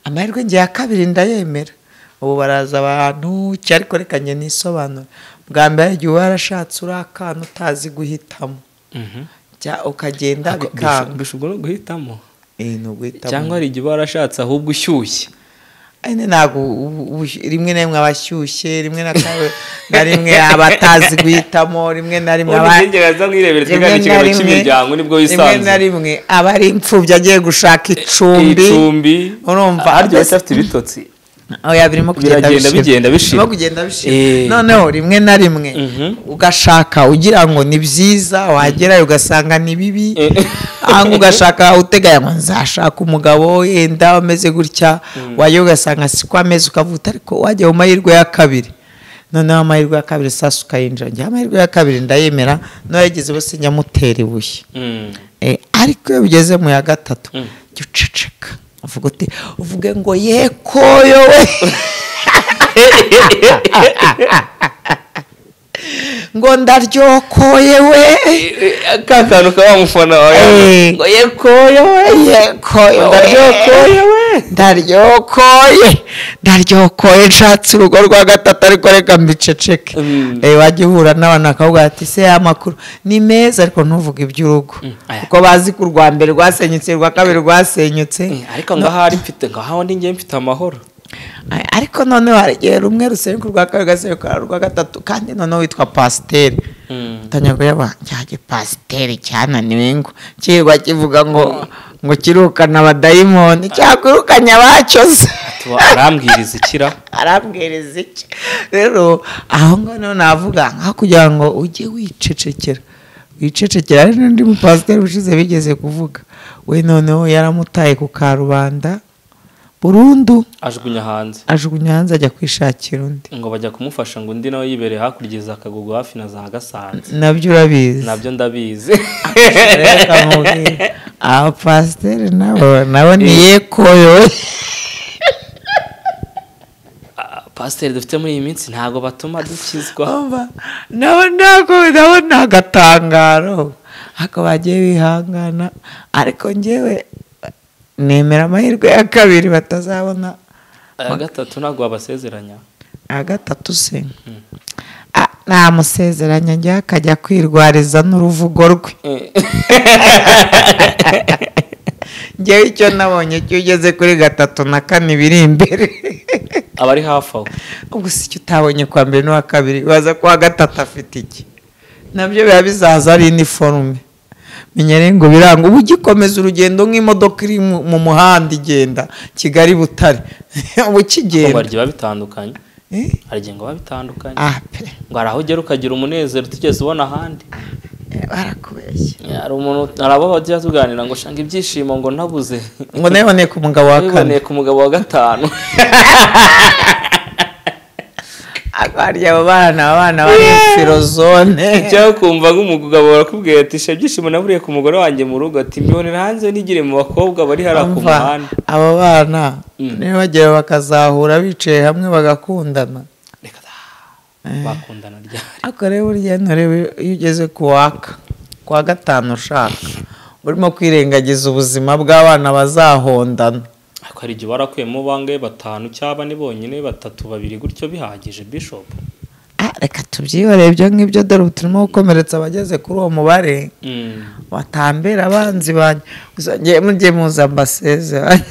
amahirwe ngiye ya kabiri ndayemera. Ubu baraza abantu cya ariko reka njye nisobanura bwa mbere igihe uba warashatse uri akana utazi guhitamo. Mhm. Ukagenda bikanga. guhitamo? Eh, cyangwa hari igihe uba warashatse ahubwo ushyushye? Ntabwo ubu- ubu- rimwe na rimwe abashyushye rimwe na rimwe abatazi guhitamo rimwe na rimwe rimwe na rimwe- aba ari imfubyi agiye gushaka icumbi. Icumbi. Urumva. Harya mbese- uracyafite ibitotsi. Oya birimo kugenda bishira. bigenda bishira. birimo kugenda bishira Eh. noneho rimwe na rimwe Mhm. ugashaka ugira ngo ni byiza wagerayo ugasanga ni bibi Eh. *laughs* ahanga ugashaka uteganya ngo nzashaka umugabo yenda ameze gutya wajya ugasanga siko ameze ukavuga ariko wajya mu mahirwe ya kabiri noneho amahirwe ya kabiri sasa ukayinjira njye amahirwe ya kabiri ndayemera n'uwagize bose njya amutera ibuye Mm. Eh, ariko iyo bigeze mu ya gatatu Mm. jya uceceka uvuga uti uvuge ngo yekoyowe *laughs* ngo ndaryokoye we. Ka kantu ka wa mufana wawe Eh. ngo yekoyowe yekoyowe ndaryokoye we. Ndaryokoye. Ndaryokoye nshatse urugo rwa gatatu ariko reka mbiceceke. Mm. Eh, wajya uhura n'abantu bakavuga ati se ya makuru. Ni meza ariko ntuvuge iby'urugo aya. kuko bazi ko urwa mbere rwasenyutse urwa kabiri rwasenyutse. Eh, ariko ngaho ari mfite ngaho ndi ngiye mfite amahoro. Ariko noneho hari igihe rumwe rusenyuka urwa kabiri rugasenyuka urwa gatatu kandi noneho witwa pasiteri utangira kureba cya pasiteri cyananiwe ngo kirirwa kivuga ngo ngo kirukana abadayimoni cyakwirukanye abacyoze arambwiriza ikira arambwiriza iki rero aho ngaho navuga nkaho kugira ngo ujye wicecekera wicecekera hari n'undi mupasiteri ushize bigeze kuvuga we noneho yaramutaye ku karubanda burundu ajugunya hanze. ajugunya hanze ajya kwishakira undi. Ngo bajya kumufasha ngo undi nawe yibereye hakurya akagugu hafi na za gasanze. Nabyo urabizi. Nabyo ndabizi. *laughs* Abapasiteri nabo nabo ni yekoyowe Ah, pasiteri dufite muri iyi minsi ntabwo batuma dukizwa. Nabo ntabwo nabo ni agatangaro ariko bagiye bihangana. Ariko njyewe nemera amahirwe ya kabiri batazabona. Aya gatatu ntabwo wabasezeranya aya gatatu se? Ah, namusezeranya njyewe akajya kwirwariza n'uruvugo rwe. *laughs* Njyewe icyo nabonye cyo ugeze kuri gatatu na kane biri imbere. *laughs* Abari hafi aho. Ubwo si icyo utabonye kwa mbere n'uwa kabiri waza kuwa gatatu afite iki? Nabyo biba bizaza ari iniforume. Menya ngo biranga. Uba ugikomeza urugendo nk'imodoka iri mu mu muhanda igenda. Kigali butare. *laughs* Uba ukigenda biba bitandukanye Eh? hari igihe ngo biba bitandukanye ah pe. Ngo hari aho ugera ukagira umunezero utigeze ubona ahandi. Eh, barakubeshya. Hari umuntu hari abo bajya tuganira ngo shanga ibyishimo ngo nabuze. Ngo nabiboneye ku mugabo wa *laughs* kane. ku mugabo wa gatanu. *laughs* harya abo bana abana bari filozone cyangwa ukumva nk'umugabo barakubwira ati sha ibyishimo naburiye ku mugore wanjye mu rugo. Ati mbibonera hanze nigire mu bakobwa bari hariya ku muhanda. abo bana Mm. niba bagera bakazahura bicaye hamwe bagakundana. Reka da bakundana ryari? Ariko rero burya nturebe iyo ugeze ku waka ku wa gatanu ushaka urimo kwirengagiza ubuzima bw'abana bazahondana. Ariko hari igihe barakuyemo bangahe? Batanu cyangwa ni bonyine batatu babiri gutyo bihagije bishop. Ah, reka tubyihorere. Ibyo ngibyo dore ubu turimo gukomeretsa abageze kuri uwo mubare. Mm. batambera abanzi banjye gusa ngewe mujye muza mbasezeranye *laughs*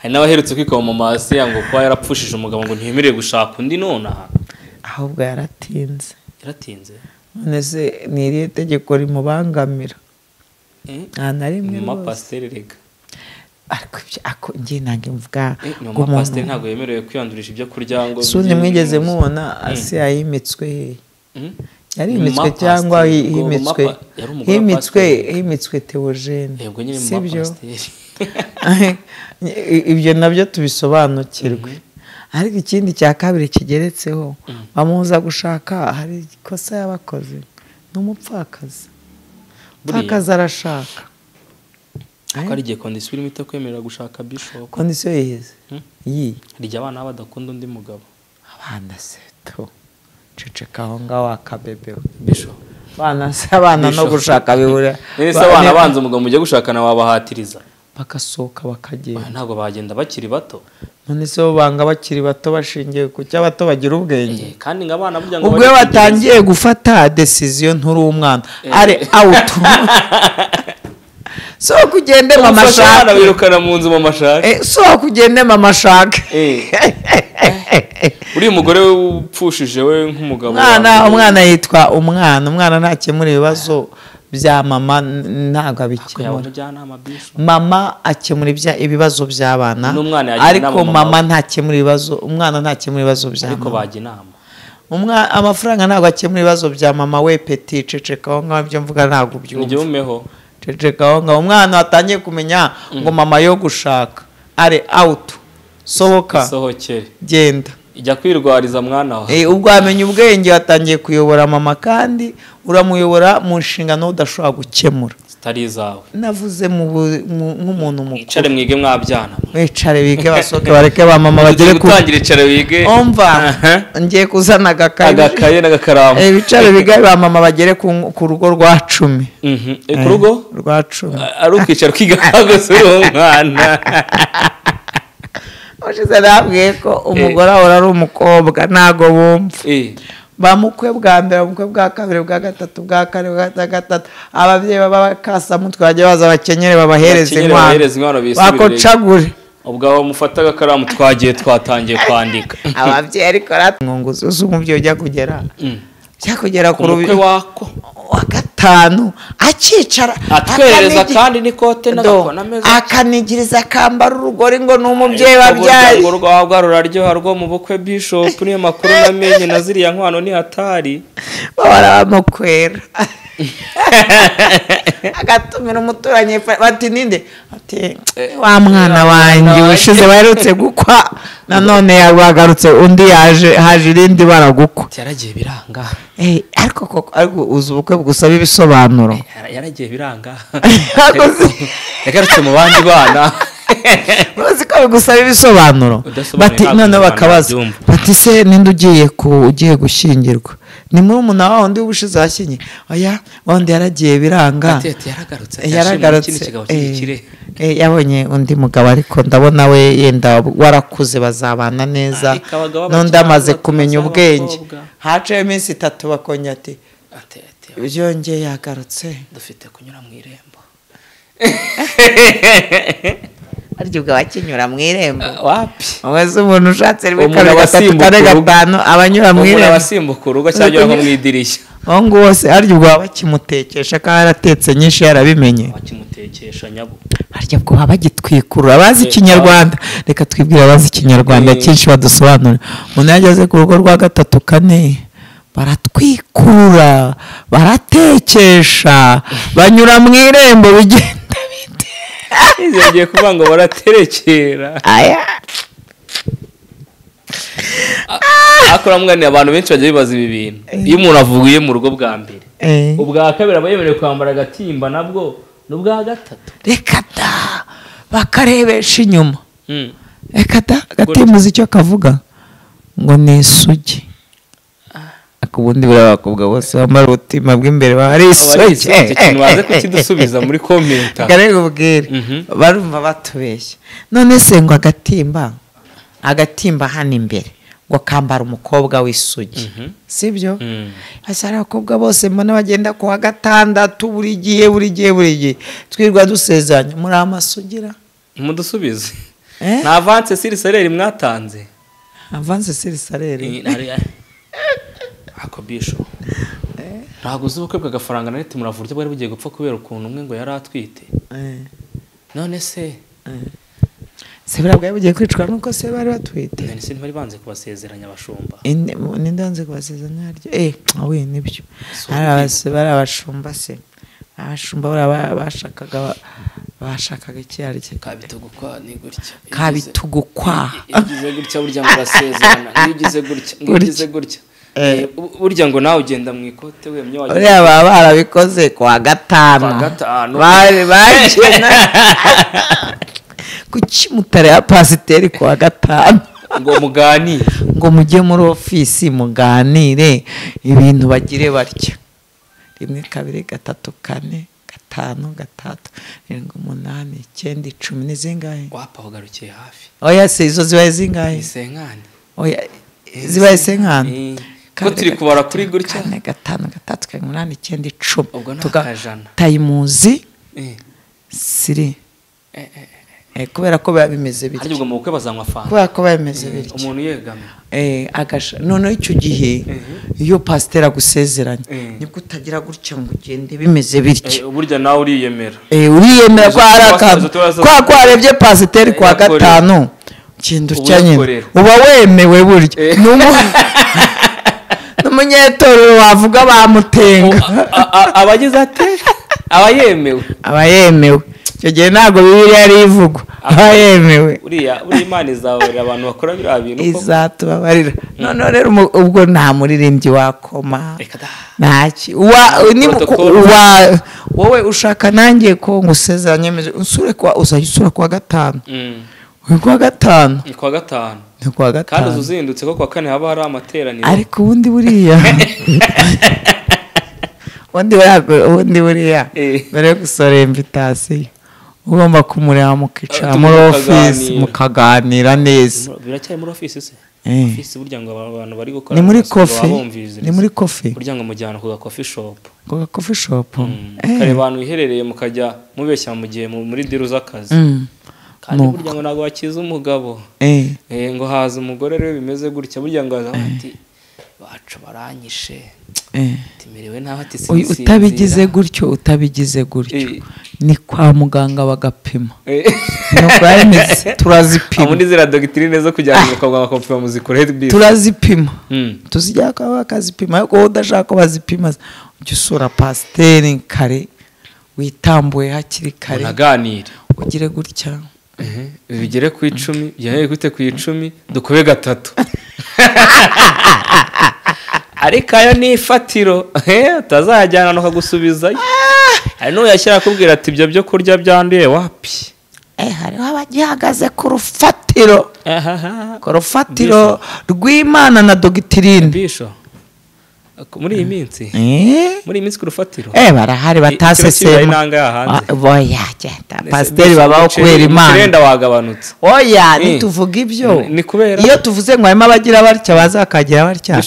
hari n'abaherutse kwikoma mu masi ngo kuba yarapfushije umugabo ngo ntiyemerewe gushaka undi nonaha. Ahubwo yaratinze. Yaratinze? None se ni irihe tegeko rimubangamira? Nta na rimwe rwose. mapasiteri rega ariko ibyo- ako njye ntabwo mvuga Eh, ngo umuntu ntabwo yemerewe kwiyandurisha ibyo kurya ngo sundi mwigeze mubona asi yayimitswe he Mm. yari Nyuma imitswe pasiteri, cyangwa himitswe. himitswe himitswe teogene sibyo ibyo na byo tubisobanukirwe. Ariko ikindi cya kabiri kigeretseho bamuza gushaka hari ikosa yabakoze. Ni umupfakazi. Umupfakazi arashaka. Ko ari igihe kondisiyo irimo itakwemerera gushaka bishop? Kondisiyo yize Hmm? iyi rirya abana badakunda undi mugabo? Abana seto ceceka aho ngaho akabebewe bishop. Abana se abana no gushaka bihura nese abana banze umugabo mujye gushakana wabahatiriza bagasohoka bakagenda. Ntabwo bagenda bakiri bato. None se bo banga bakiri bato bashingiye ku cyo abato bagira ubwenge. Eh, kandi ngo abana burya ngo ubwo iyo watangiye gufata desiziyo nturi umwana. Ari awutu *laughs* so. Ufashe abana amashake wirukana mu nzu mu mashaka Eh, so kugendemo amashake *laughs* uriya mugore we upfushije we nk'umugabo umwana yitwa umwana. Umwana ntakemura ibibazo. Bya mama ntabwo abikemura. Mama akemura ibibazo by'abana. Ariko mama ntakemura ibibazo umwana ntakemura ibibazo bya mama. amafaranga ntabwo akemura ibibazo bya mama. We peti ceceka aho ngaho ibyo mvuga ntabwo ubyumva. Ceceka aho ngaho umwana watangiye kumenya ngo mama yo gushaka. Ari awutu sohoka. Genda. Ijya kwirwariza mwana wawe. Eh, ubwo wamenya ubwenge watangiye kuyobora mama kandi uramuyobora mu nshingano udashobora gukemura. Zitari izawe. Navuze mu bu- mu- nk'umuntu mukuru. Mwicare mwige mwabyana wicare bige basohoke bareke ba mama bagere ku gutangira icare wige umva Aha. ngiye kuzana agakayi. Agakaye n'agakaramu. Eh, bicare bige ba mama bagere ku rugo rwa cumi. Mhm. Eh, ku rugo? Rwa cumi. Ari ukwicara ukiga gusa uri umwana *laughs* ushize nabwiye ko umugore ahora ari umukobwa ntago bumva. Eh, bamukwe bwa mbere bamukwe bwa kabiri bwa gatatu bwa kane bwa gatatu. Ababyeyi baba bakasamutwe bajya baza bakenyere babahereza inkwano bakocagure ubwo aho mufata agakaramu twagiye twatangiye kwandika. *laughs* Ababyeyi ariko mwunguzi uzi umubyeyi ujya kugera. Mm. ujya kugera ku rubi wako. Wa gatanu akicara akanigi- kandi n'ikote n'agakona ameze akanigiriza akambara urugori ngo ni umubyeyi wabyaye. urwo rwabwa ruraryoha rwo mu bukwe bishop niyo makuru namenye na ziriya nkwano ni hatari. Bahora bamukwera. *laughs* agatumira umuturanyi bati ninde? Ati wa mwana wanjye? ushize baherutse gukwa. *laughs* Nanone yagarutse undi yaje haje irindi baragukwa. Yaragiye biranga. Eh, ariko koko ariko uzi ubukwe bugusaba ibisobanuro. Yara- yaragiye biranga. *laughs* Yagarutse mu bandi bana. Uzi ko bigusaba ibisobanuro? Bati noneho bakabaza. bati se ninde ugiye ku ugiye gushyingirwa? Ni muri umuntu wa wundi w'ubushize washyingiye oya wundi yaragiye biranga. Yaragarutse Eh, eh, eh, yabonye undi mugabo ariko ndabona we yenda warakuze bazabana neza. N'undi amaze kumenya ubwenge. haciyeho iminsi itatu bakongera ati, byongeye yagarutse. Dufite kunyura mu irembo. *laughs* arya ubwo abakinyura mu irembo wapi? Umaze umuntu ushatse rimwe Umuntu kabiri aba gatatu kane gatanu abanyura mu umuntu irembo aba asimbuka urugo cyangwa nko mu idirishya aho ngo wose arya ubwo baba bakimutekesha kandi yaratetse nyinshi yarabimenye. Bakimutekesha nyabo harya ubwo baba bagitwikurura abazi ikinyarwanda. reka twibwire abazi ikinyarwanda Eh. cyinshi badusobanurire. Umuntu iyo ageze ku rugo rwa gatatu kane baratwikurura baratekesha banyura mu irembo bigenda bite yongeye kuvuga ngo baraterekera. Aya. Akora mwanira abantu benshi bajya bibaza ibi bintu. Iyo umuntu avuye mu rugo bwa mbere. Eh. ubwa kabiri aba yemerewe kwambara agatimba nabwo ni ubwa gatatu. Reka da bakarebesha inyuma. Mm. reka da agatimbuza icyo kavuga ngo ni isugi. Ariko ubundi buriya abakobwa bose bambara ubutima bw'imbere baba ari Abari isugi icyo kintu baze kukidusubiza muri komenta reka ubwire. Mhm. barumva batubeshya none se ngo agatimba agatimba hano imbere ngo kambara umukobwa w'isugi. Mhm. sibyo? Mm. hasi hari abakobwa bose mbona bagenda ku wa gatandatu buri gihe buri gihe buri gihe. Twirwa dusezeranya muri amasugira? Mudusubize. Eh? nta avanse siri saleri mwatanze. Avanse siri sarere. Ako bisho ntabwo uzi ubukwe bw'agafaranga na leta muravurya bwari bugiye gupfa kubera ukuntu umwe ngo yari atwite. Eh. none se? Se buriya bwari bugiye kwicwa nuko se bari batwite? Se ntibari banze kubasezeranya abashumba? Ninde wanze kubasezeranya haryo eh we ni byo bari abashumba se. Abashumba bariya ba- bashakaga ba- bashakaga iki haryo kabitugukwa ni gutya. Kabitugukwa. Iyo ugize gutya burya ngo urasezerana. Iyo ugize gutya *laughs* iyo ugize gutya. Eh. Eh, burya ngo nawe ugenda mu ikote wemye wagiye uriya baba barabikoze ku wa gatanu. Ku bari. Bakina *laughs* *laughs* kuki mutare ya pasiteri ku wa gatanu? Ngo muganire. *laughs* Ngo mujye muri ofisi muganire ibintu bagire batya rimwe kabiri gatatu kane gatanu gatatu irindwi umunani icyenda icumi ni zingahe? Wapa ugarukiye hafi. Oya se izo zibaye zingahe? Zibaye senkani Eh, ko turi kubara kuri gutya? Kane gatanu gatatu karindwi umunani icyenda icumi. Tayimuzi Eh, siri. Eh, eh, kubera ko biba bimeze bityo kubera ko biba bimeze bityo. umuntu yegamye. Eh, noneho icyo gihe iyo pasiteri agusezeranye ni bwo utagira gutya ngo ugende bimeze bityo. Burya nawe uriyemera. Uriyemera ko hari akantu kwa ko warebye pasiteri kwa gatanu. Genda Uba utya nyine uba wemewe burya. *laughs* N'umunyetorero wavuga bamutenga. A- abagize ate? *laughs* Aba yemewe aba yemewe icyo gihe ntabwo bibiriya ari ivugwa. Aba yemewe uriya uriya imana izaburira abantu bakora biriya bintu izatubabarira. Noneho rero ubwo nta muririmbyi wakoma. Ntaki wowe ushaka nanjye ko ngusezeranye uzajya usura kuwa gatanu. Mm. uri kuwa gatanu. Ni kuwa gatanu. Ni kuwa kandi gatanu uzindutse ko kuwa kane haba hari amateraniro. Ariko ubundi buriya. *laughs* Ubundi buriya ubundi buriya. Eh. mbere yo gusora invitasiyo ugomba kumureba mukicara Eh, muri ofisi mukaganira neza. Biracyari muri ofisi se? Eh. ofisi burya ngo abantu bari gukora ni muri kofi ni muri kofi burya ngo mujyana ku gakofi shopu ku kofi shopu kare abantu wiherereye mukajya mubeshya mu gihe mu- muri diru z'akazi. Kandi burya ngo ntabwo wakiza umugabo eh. Eh, ngo haza umugore rero bimeze gutya burya ngo aza ati bacu baranyishe. Eh. Ati Uyu sinsinzira." utabigize gutyo utabigize gutyo. Ni kwa muganga bagapima. *laughs* Turazipima. Turazipima. Mm. tuzijya bakazipima ariko wowe udashaka ko bazipima ujya usura pasiteri kare witambuye hakiri kare. Ugire gutya. Bigere ku icumi byahereye gute ku icumi? Dukube gatatu. Ariko ayo ni ifatiro. Utazajyana ukagusubizayo hari n'uyashyira akubwira ati ibyo byo kurya byanduye wapi? Eh hariho abagihagaze ku rufatiro. Ku rufatiro rw'imana na dogitirine muri iyi minsi. Eh? Muri iyi minsi ku rufatiro. Eh barahari batasesema inanga yahanze boya genda pasiteri babaho kubera imana. imana wagabanutse. Oya Eh. ntituvuga ibyo. Ni- kubera- iyo tuvuze ngo harimo abagira batya bazakagira batya.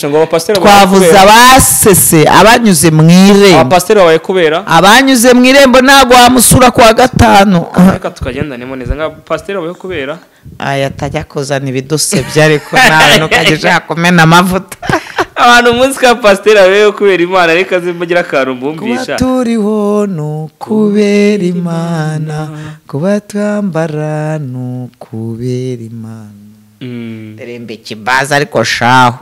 Twavuze abasese abanyuze mu irembo. Abapasiteri babaye kubera. Abanyuze mu irembo ntabwo wamusura ku wa gatanu. Reka tukagendanemo neza nka pasiteri babaye kubera. Aya atajya kuzana ibidusebya ariko nawe *laughs* ntukajya ushaka kumena amavuta. Abantu umunsi ka pasiteri abeho kubera imana reka zimugira akantu kuba mbumvisha turiho ni ukubera imana kuba twambara ni ukubera imana. Mm. rembe kibaza ariko shaho.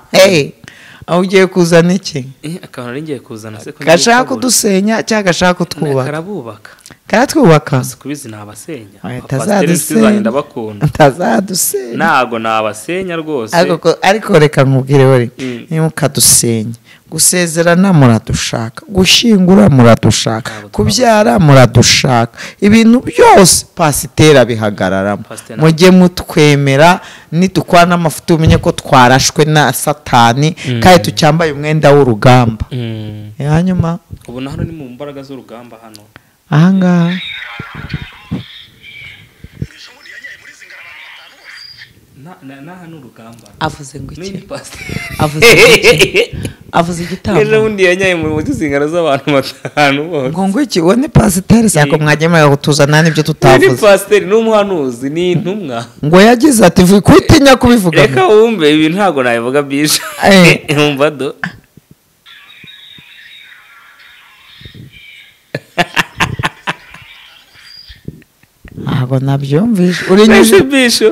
Aho ugiye kuzana iki? Eh, akantu ngiye kuzana se gashaka kudusenya cyangwa gashaka kutwubaka? Karabubaka. Karatwubaka. Si kubizi nabasenya atazadusenya ndabakunda. Atazadusenya ntago nabasenya rwose. Ariko ko- ariko reka nkubwire we Mm. ntimukadusenya. Gusezerana muradushaka gushyingura muradushaka kubyara muradushaka ibintu byose pasiteri abihagararamo. Mujye mutwemera nidukora n'amafuti umenye ko twarashwe na satani kandi tucyambaye umwenda w'urugamba. Mm. hanyuma ubu na hano ni mu mbaraga z'urugamba hano. Ahangaha avuze ngo iki? Pasiteri *laughs* avuze igitambo? Bundi yanyaye mu muti zingano z'abantu batanu bose. Ngo ngo iki? Uwo ni pasiteri sako mwagemera kutuzana n'ibyo ni tutavuze? Pasiteri ni umuhanuzi ni intumwa. Ngo yagize ati "Vu- kutinya kubivuga reka wumve ibi ntabwo nabivuga bisha Eh. *laughs* wumva do? Ntabwo nabyumvishe Ese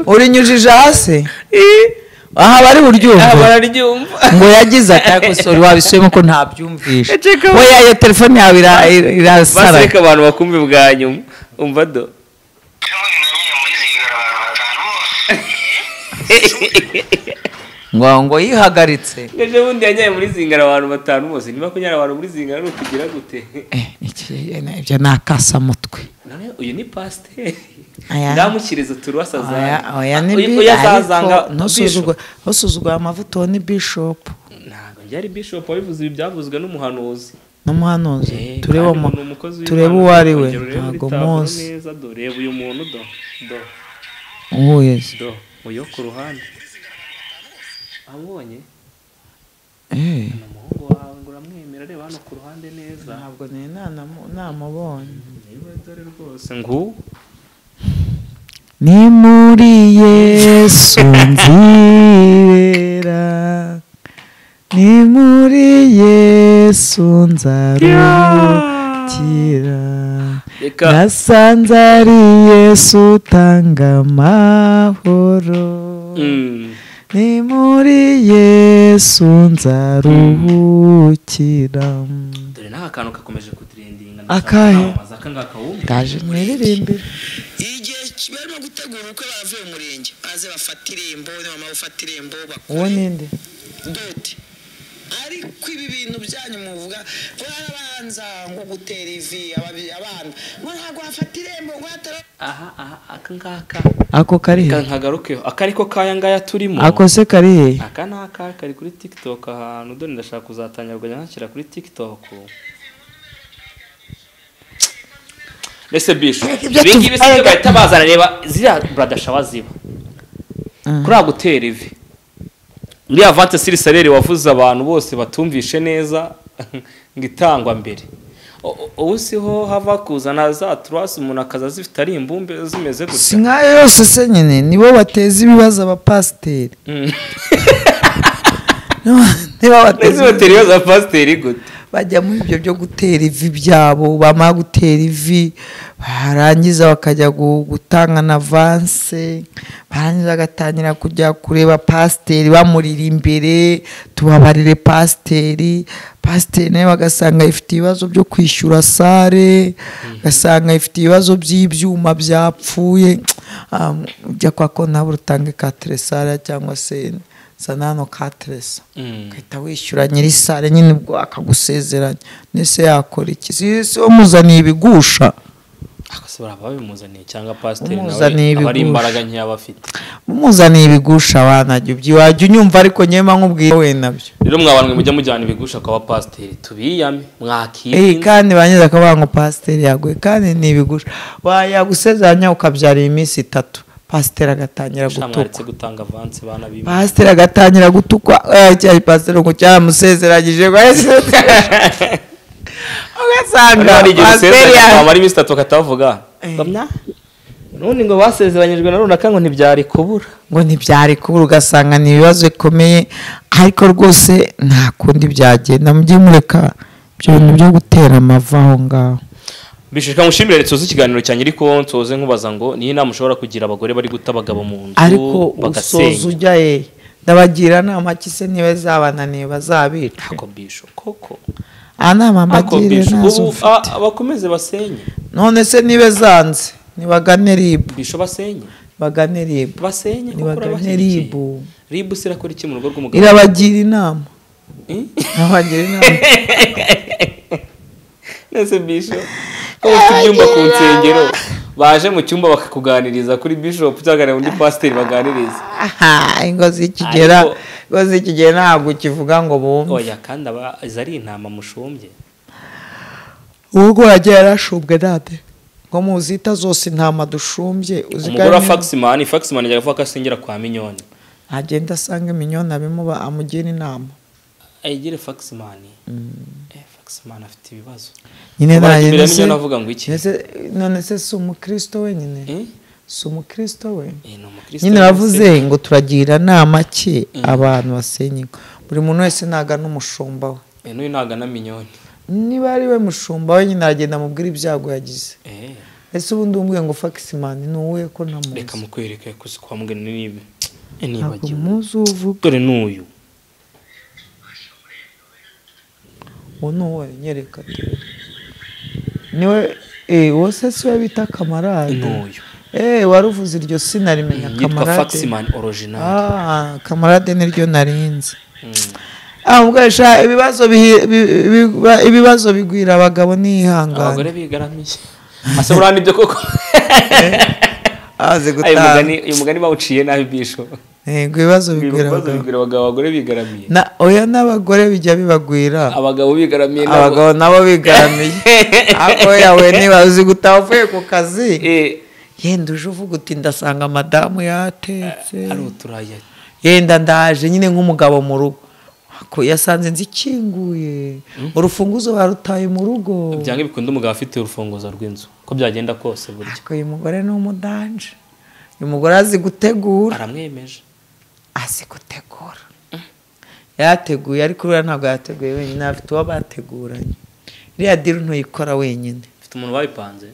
urinyujije hasi? Aha bari buryumva. Ngo yagize sori wabisubiyemo ko ntabyumvishe we iyo telefone yawe ira- ira- irasara. baseka abantu bakumve bwa nyuma. Umva do. *laughs* ngo ngo yihagaritse. Ejo bundi yajyanye muri zingara abantu batanu bose. Niba kunyara abantu muri zingara ni ukugira gute? Eh, ibyo ni akasamutwe. Uyu ni pasiteri ndamukiriza turuwasa oya azazanga ntusuzugure amavuta uwo ni bishopu ntabwo byari bishop wabivuze ibi byavuzwe n'umuhanuzi. N'umuhanuzi Eh, turebe uwo ari we. Ntabwo uyu muntu do. Do. Uhuye do. Uyu ku ruhande. Amubonye Eh, umuhungu wawe ngo uramwemera reba hano ku ruhande neza. Ntabwo namubonye. Niba dore rwose nguwo ni muri yesu nzibera ni muri yesu nzarukira. Nasanze ari yesu utanga amahoro. Mm. Ni muri yesu nzaruhukira dore n'aka kantu gakomeje kuturindinga Akahe? ndaje mwiririmbire igihe barimo gutegura ubukwe baravuye mu murenge baze bafata irembo nibamara gufata irembo uwo bakore ninde dote ariko ibi bintu byanyu muvuga barabanza ngo gutera ivi abana. Ngo ntabwo wafata irembo ngo hatara aha aha aka ngaka. Ako kari he nkagarukeho aka ariko kaya ngaya turimo. Ako se kari he aka ni aka kari kuri tiktok. Ahantu dore ndashaka kuzatangira kujya nkashyira kuri tiktok. Mbese bisho Ibyo ibi ngibi si byo bahita bazana reba ziriya buradashawa ziba kuriya gutera ivi. Uriya vante siri salere wavuze abantu bose batumvishe neza *laughs* ngo itangwa mbere. Ubu siho hava kuzana za turasi umuntu akaza zifite ari imbumbe zimeze si gutya nkayo yose se nyine nibo bateza ibibazo abapasiteri. Mm. *laughs* niba bateza ibibazo za pasiteri gute? Bajya muri ibyo byo gutera ivi byabo bamara gutera ivi barangiza bakajya gu- gutanga na vanse barangiza bagatangira kujya kureba pasiteri bamurira imbere tubabarire pasiteri pasiteri nawe bagasanga ifite ibibazo byo kwishyura sare ugasanga ifite ibibazo by'ibyuma byapfuye *tsk* Ah, ujya kwa kontabure utange kateresare cyangwa se sanano kateresa Mm. ugahita wishyura. Nyiri sare nyine ubwo akagusezeranya. Nese yakora iki? Si wamuzaniye ibigusha? Babimuzaniye cyangwa pasiteri nawe ari imbaraga nkeya aba afite. Umuzaniye ibigusha wanajya ubyi wajya unyumva ariko nyema nkubwira we na byo. Rero mwabantu mujya mujyana ibigusha kwa pasiteri tubiyame mwakirinda kandi banyuze akavuga ngo pasiteri yaguye. Kandi ni ibigusha. Wayagusezeranya ukabyara iminsi itatu. Pasiteri agatangira gutukwa. pasiteri agatangira gutukwa. Eh, cya pasiteri ngo cyaramusezeranyije *laughs* ugasanga hari igihe pasiteri usezeranye ya- wamara iminsi itatu bakatavuga Eh. nubundi ngo basezeranyijwe na runaka ngo ntibyari kubura. Ngo ntibyari kubura ugasanga ni ibibazo bikomeye ariko rwose nta kundi byagenda. Mujye mureka ibyo bintu byo gutera amava aho ngaho. Bishishika mushimire tuzi ikiganiro cyanjye ariko nsoze nkubaza ngo niyo inama ushobora kugira abagore bari guta abagabo mu nzu ariko usoza ujya ye ndabagira inama ki se niba zabananiye bazabica ako bisho koko? Aha nama mbagire na zo mfite abakomeze basenye. None se niba zanze? Nibagane ribu bisho basenye bagane ribu basenye nibagane ribu ribu se irakora iki mu rugo rw'umugabo? Irabagira inama. Irabagira inama. *laughs* nese bisho *laughs* ko bafite ibyumba ku nsengero. Baje mu cyumba bakakuganiriza kuri bishop cyangwa undi pasiteri baganiriza aha ingo z'ikigera Ariko- ingo z'ikigera ntabwo kivuga ngo bumve. Oya kandi aba izi ari intama mushumbye. Ubwo yagiye yarashumbwe nade ngo mu zita zose intama dushumbye umugore wa faximani faximani ajya avuga ko asengera kwa minyoni. Agenda asanga iminyoni abimuba amugira inama ayigire faximani. Eh faximani afite ibibazo nyine Kuba nanjye imbere nese- minyoni avuga ngo iki nese- none se si umukristo wenyine Eh? si umukristo we Eh, ni umukristo nyine wese. bavuze ngo turagira nama ki abantu basenya ingo buri muntu wese ntaga n'umushumba we Eh, n'uyu ntago na minyoni niba ari we mushumba we nyine aragenda amubwira ibyago yagize eh ese ubundi umbwiye ngo fakisimani ni uwuhe ko reka ntamuzi mukwereka kuzi kwa mugani niba ntabwo nibagiwe muzi uvuga dore n'uyu uwo ni uwo nyereka tere ni we eh uwo se si we bita kamarade. N'uyu eh wari uvuze iryo sinarimenya yitwa kamarade. Faximani original. Ah kamarade niryo narinzi. Ahubwo sha ibibazo bigwira abagabo nihangane. Abagore bigaramiye. Ase buriya ni byo koko *laughs* azi uyu gutaha. mugani uyu mugani bawuciye nabi bisho ibibazo bigwira abagore bigaramiye. Na oya n'abagore bijya bibagwira. Abagabo bigaramiye abagabo nabo bigaramiye. *laughs* Ariko yawe niba uzi gutaha uvuye ku kazi. Eh, yenda uje uvuga uti ndasanga madamu yatetse. Uturaya yenda ndaje nyine nk'umugabo mu rugo. Ako yasanze inzu ikinguye urufunguzo barutaye mu rugo. Byanga bikunda umugabo afite urufunguzo rw'inzu. Ko byagenda kose burya. Uyu mugore ni umudanje. Uyu mugore azi gutegura. Aramwemeje. Azi gutegura yateguye ariko uriya ntabwo yateguye wenyine. Afite uwo bateguranye. Iriya diri ntuyikora wenyine. Ufite umuntu wabipanze?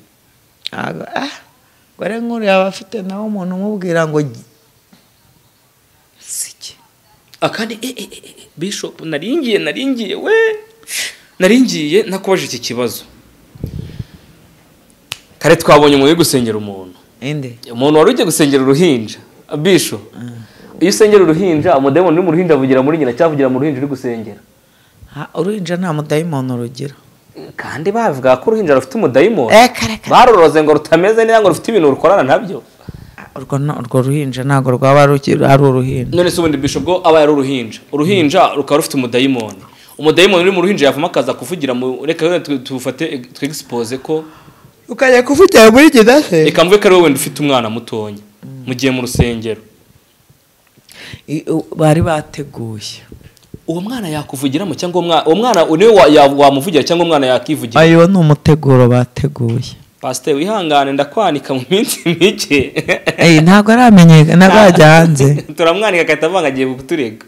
Ntabwo- ah, gore nk'uriya aba afite nawe umuntu umubwira ngo siki akandi eh, eh, eh, eh, bishop naringiye naringiye we! Naringiye nakubaje iki kibazo. Kare twabonye umuntu uri gusengera umuntu. Umuntu wari ugiye gusengera uruhinja. Bisho iyo usengera uruhinja umudayimoni uri mu ruhinja avugira muri nyina cyangwa avugira mu ruhinja uri gusengera. Ha, uruhinja nta mudayimoni rugira kandi bavuga ko uruhinja rufite umudayimoni. Eh, baroroze ngo rutameze neza ngo rufite ibintu rukorana na byo. Urwo ruhinja ntabwo rwaba ari uruhinja. None se ubundi bisho bwo aba ari uruhinja. Uruhinja rukaba rufite umudayimoni. Umudayimoni uri mu ruhinja yavamo akaza kuvugira mu reka wenda tu- tufate twegisipoze ko ukajya kuvugira muri gidase? Reka mvuge ko ari wowe wenda ufite umwana mutonya mu gihe mu rusengero. Bari bateguye. Uwo mwana yakuvugiramo cyangwa uwo mwana ni we wamuvugira cyangwa umwana yakivugira? Ayo ni umuteguro bateguye. Pasiteri wihangane ndakwanika mu minsi mike. Ntabwo aramenyekana ntabwo *laughs* yajya hanze. Turamwanika agahita avanga agiye kuturega?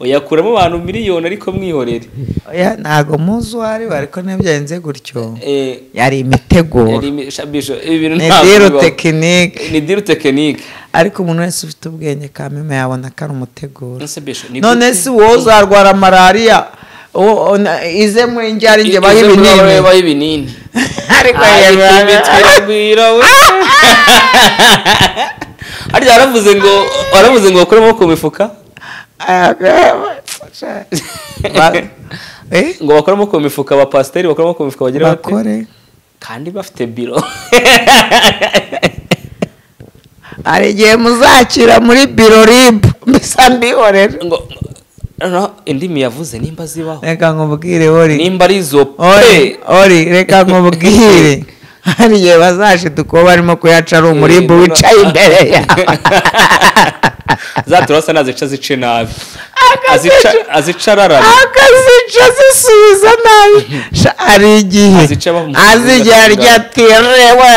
Uyakuramo abantu miliyoni ariko mwihorere. Oya, ntabwo muzi uwo ari we ariko ntibyagenze gutyo. Eh, yari imiteguro ni diru tekinike. Ariko umuntu wese ufite ubwenge kameme yabona ko ari umuteguro none si wowe uzarwara malariya ize muri njye ari njye baha ibinini? baha ibinini. *laughs* Ariko ariko yebana- imitwe iragwira we. *laughs* Harya waravuze ngo bakore amaboko mu mifuka. Eh? Ngo bakore amaboko mu mifuka abapasiteri bakore amaboko mu mifuka bagira bate? Bakore. Kandi bafite biro. *laughs* Hari igihe muzakira muri biro ribu mbisa mbihorera indimi yavuze nimba zibaho. Reka nkubwire ori. Nimba ari izo pe. Ori reka nkubwire. *laughs* hari igihe bazashiduka uwo barimo kuyaca ari umuribu Eh, wicaye imbere yawe *laughs* zaturasa nazica zice nabi Azica- araramye akazica zisubiza nabi hari *laughs* igihe Azica bamu- azigera rya tirewe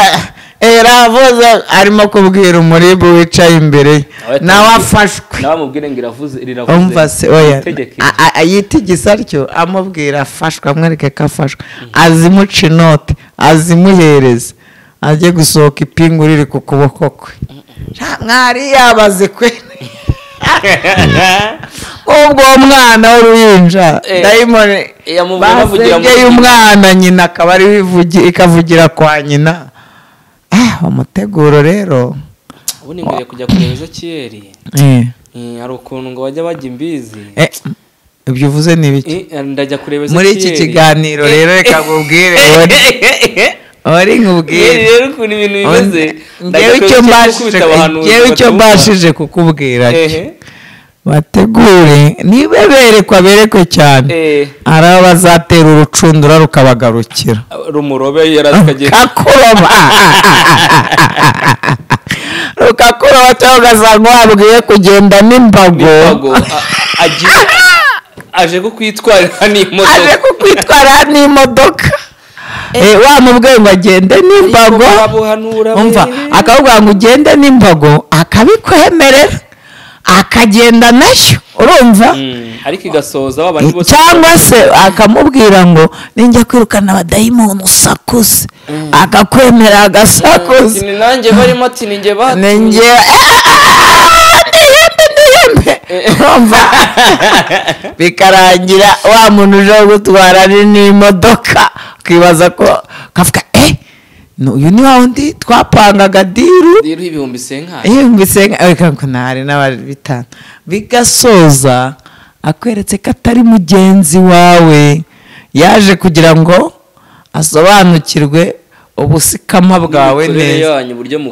iravuze arimo kubwira umuribu wicaye imbere. Nawe afashwe. Umva se oya. Yitigisa atyo amubwira afashwe amwereke ko afashwe. Azimuca inote azimuhereza ajye gusohoka ipingu riri ku kuboko kwe. Mwari yabaze kwe. *laughs* Ubwo mwana w'uruhinja Eh, dayimoni basengeye umwana nyina akaba ivugi- ikavugira kwa nyina. Umuteguro rero. Ubundi ngiye kujya kureba ezekiyeri eh, Eh, hari ukuntu ngo bajya bajya imbizi. Eh, ibyo uvuze ni ibiki Eh, ndajya kureba muri iki kiganiro rero reka nkubwire *laughs* Eh, nkubwire. Rero ukuntu ibintu bimeze. Ngewe icyo mbashije kukubwira. Bategure. Niba berekwa berekwe cyane. Eh, hari abo bazatera urucundura rukabagarukira. Rumurobe yarazi kagenda rukakuroba cyangwa ugasanga wabwiye kugenda n'imbago. Imbago, a- agiye *laughs* aje kukwitwarira aje n'imodoka. Kukwitwara n'imodoka. Eh, wamubwiye ngo agende n'imbago? Umva akavuga ngo ugende n'imbago akabikwemerera akagenda na yo urumva? Mm, cyangwa se akamubwira ngo ninjya kwirukana abadayimoni usakuze. Akakwemera Ati, agasakuze. Ni nanjye barimo ati ninjye *laughs* ndihembe *laughs* urumva? Bikarangira wa muntu uje gutwara n'imodoka ukibaza ko kavuga eh no, uyu ni wa wundi twapangaga diru. Rero ibihumbi senkari iyo mbise ariko ntari n'abari bitanu bigasoza akweretse ko atari mugenzi wawe. Yaje kugira ngo asobanukirwe ubusikama bwawe neza.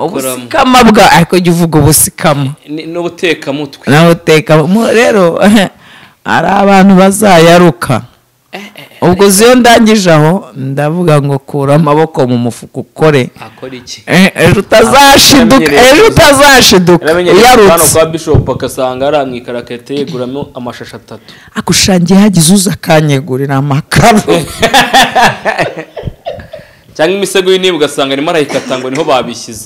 ubusikama bwawe ariko jya uvuga ubusikama Ni- n'ubutekamutwe nawe uteka mu- rero *laughs* hari abantu bazayaruka. Ubwo iyo ndangije aho ndavuga ngo kura amaboko mu mufuka ukore. Eh, ejo utazashiduka ejo utazashiduka. Uyarutse kwa bishop agasanga ari amwikarakete yeguramo amashashi atatu. Akushangiye hagize uza akanyegurira amakaro. *laughs* Cyangwa imisego y'intebe ugasanga arimo arayikata ngo ni ho babishyize.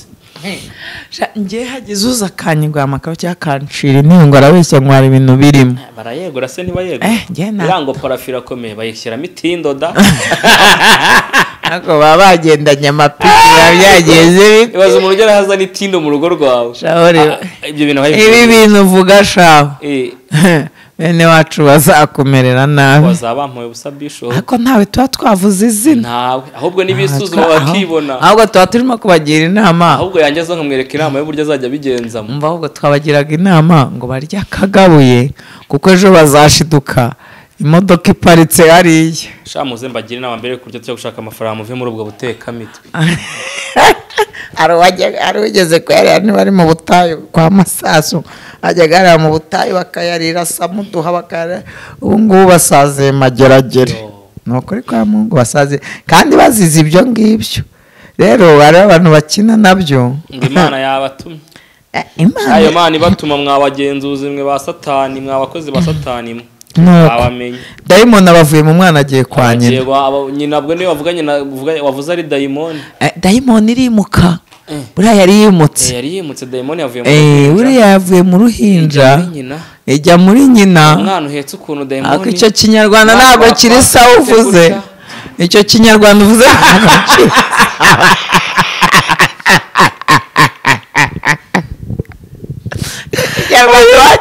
Njye hagize uza akanyegurira amakaro cyangwa akancira intebe ngo arabeshya ngo hari ibintu birimo. Barayegura se ntibayegura Eh, njye na- iriya ngo parafiro akomeye bayishyiramo itindoda ariko *laughs* baba bagendanye amapiki biba byageze ibaza umuntu ugera hazana itindo mu rugo rwawe. Ah, ibyo bintu uvuga shaho. Eh, *laughs* bene wacu bazakumerera nabi. Bazaba bamuhaye ubusa bishop ariko ntawe tuba twavuze izina. Ntawe. Ahubwo n'ibisuzuma bakibona ahubwo tuba turimo kubagira inama. Ahubwo yanjye nkamwereka inama y'uburyo azajya abigenzamo umva ahubwo twabagiraga inama ngo barye akagabuye kuko ejo bazashiduka. Imodoka iparitse hariya. Sha muze mbagire inama mbere y'uko tujya gushaka amafaranga muve muri ubwo butekamitwe *laughs* hari ugeze kuyarira niba ari mu butayu kwa masasu. Ajyaga yarira mu butayu bakayarira samuduha bakayarira ubu ngubu basaze mageragere. Ni ukuri kwa mungu basaze kandi bazize ibyo ngibyo. Rero hari abantu bakina na byo. Ngo imana yabatumye. Eh, Imana- ibatuma mwabagenzuzi mwe ba satani mwa bakozi ba satani mwe. Dayimoni abavuye mu mwana agiye kwa nyina. nyina bwo niyo wavuganye wavuze ari dayimoni Eh, dayimoni irimuka. Eh. buriya yari yimutse. Eh, yari yimutse. Dayimoni yavuye mu ruhinja. buriya yavuye mu ruhinja. Ijya muri nyina. Umwana uhetse ukuntu dayimoni icyo kinyarwanda ntabwo kiri wa- sawa uvuze. icyo kinyarwanda uvuze ntabwo kiri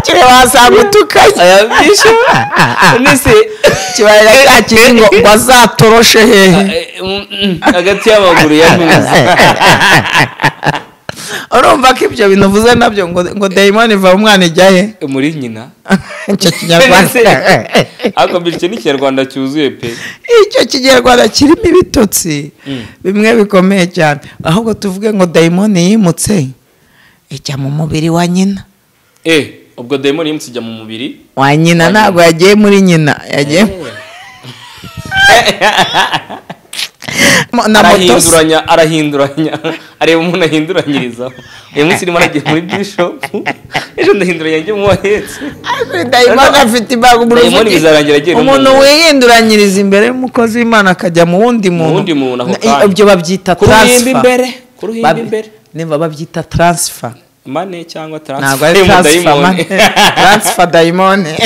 ikinyarwanda wakire wasanga utukanye *laughs* aya bisho. Nise kibarira cya kiri ngo ngo azatoroshe hehe. Eh, mm, mm, hagati y'amaguru ya ntuza urumva ko ibyo bintu uvuze na byo ngo ngo dayimoni iva mu mwana ijya he? Muri nyina. *laughs* Icyo kinyarwanda. *laughs* Ariko bityo n'ikinyarwanda cyuzuye pe. Icyo kinyarwanda kirimo ibitotsi Mm. bimwe bikomeye cyane. Ahubwo tuvuge ngo dayimoni yimutse ijya mu mubiri wa nyina. Eh. Ubwo dayimoni yimutse ijya mu mubiri? Wa nyina ntabwo yagiye muri nyina yagiye *laughs* se. arahinduranya arahinduranya. *laughs* Areba umuntu ahinduranyirizaho uyu munsi irimo aragiye muri bishopu *laughs* ejo ndahinduranya njye mu wahetse dayimoni afite imbaga umuntu mu umuntu muntu. wihinduranyiriza imbere y'umukozi w'imana akajya mu wundi muntu. ibyo babyita imbere. Nimba babyita transfer. Mane cyangwa transfer man dayimoni *laughs*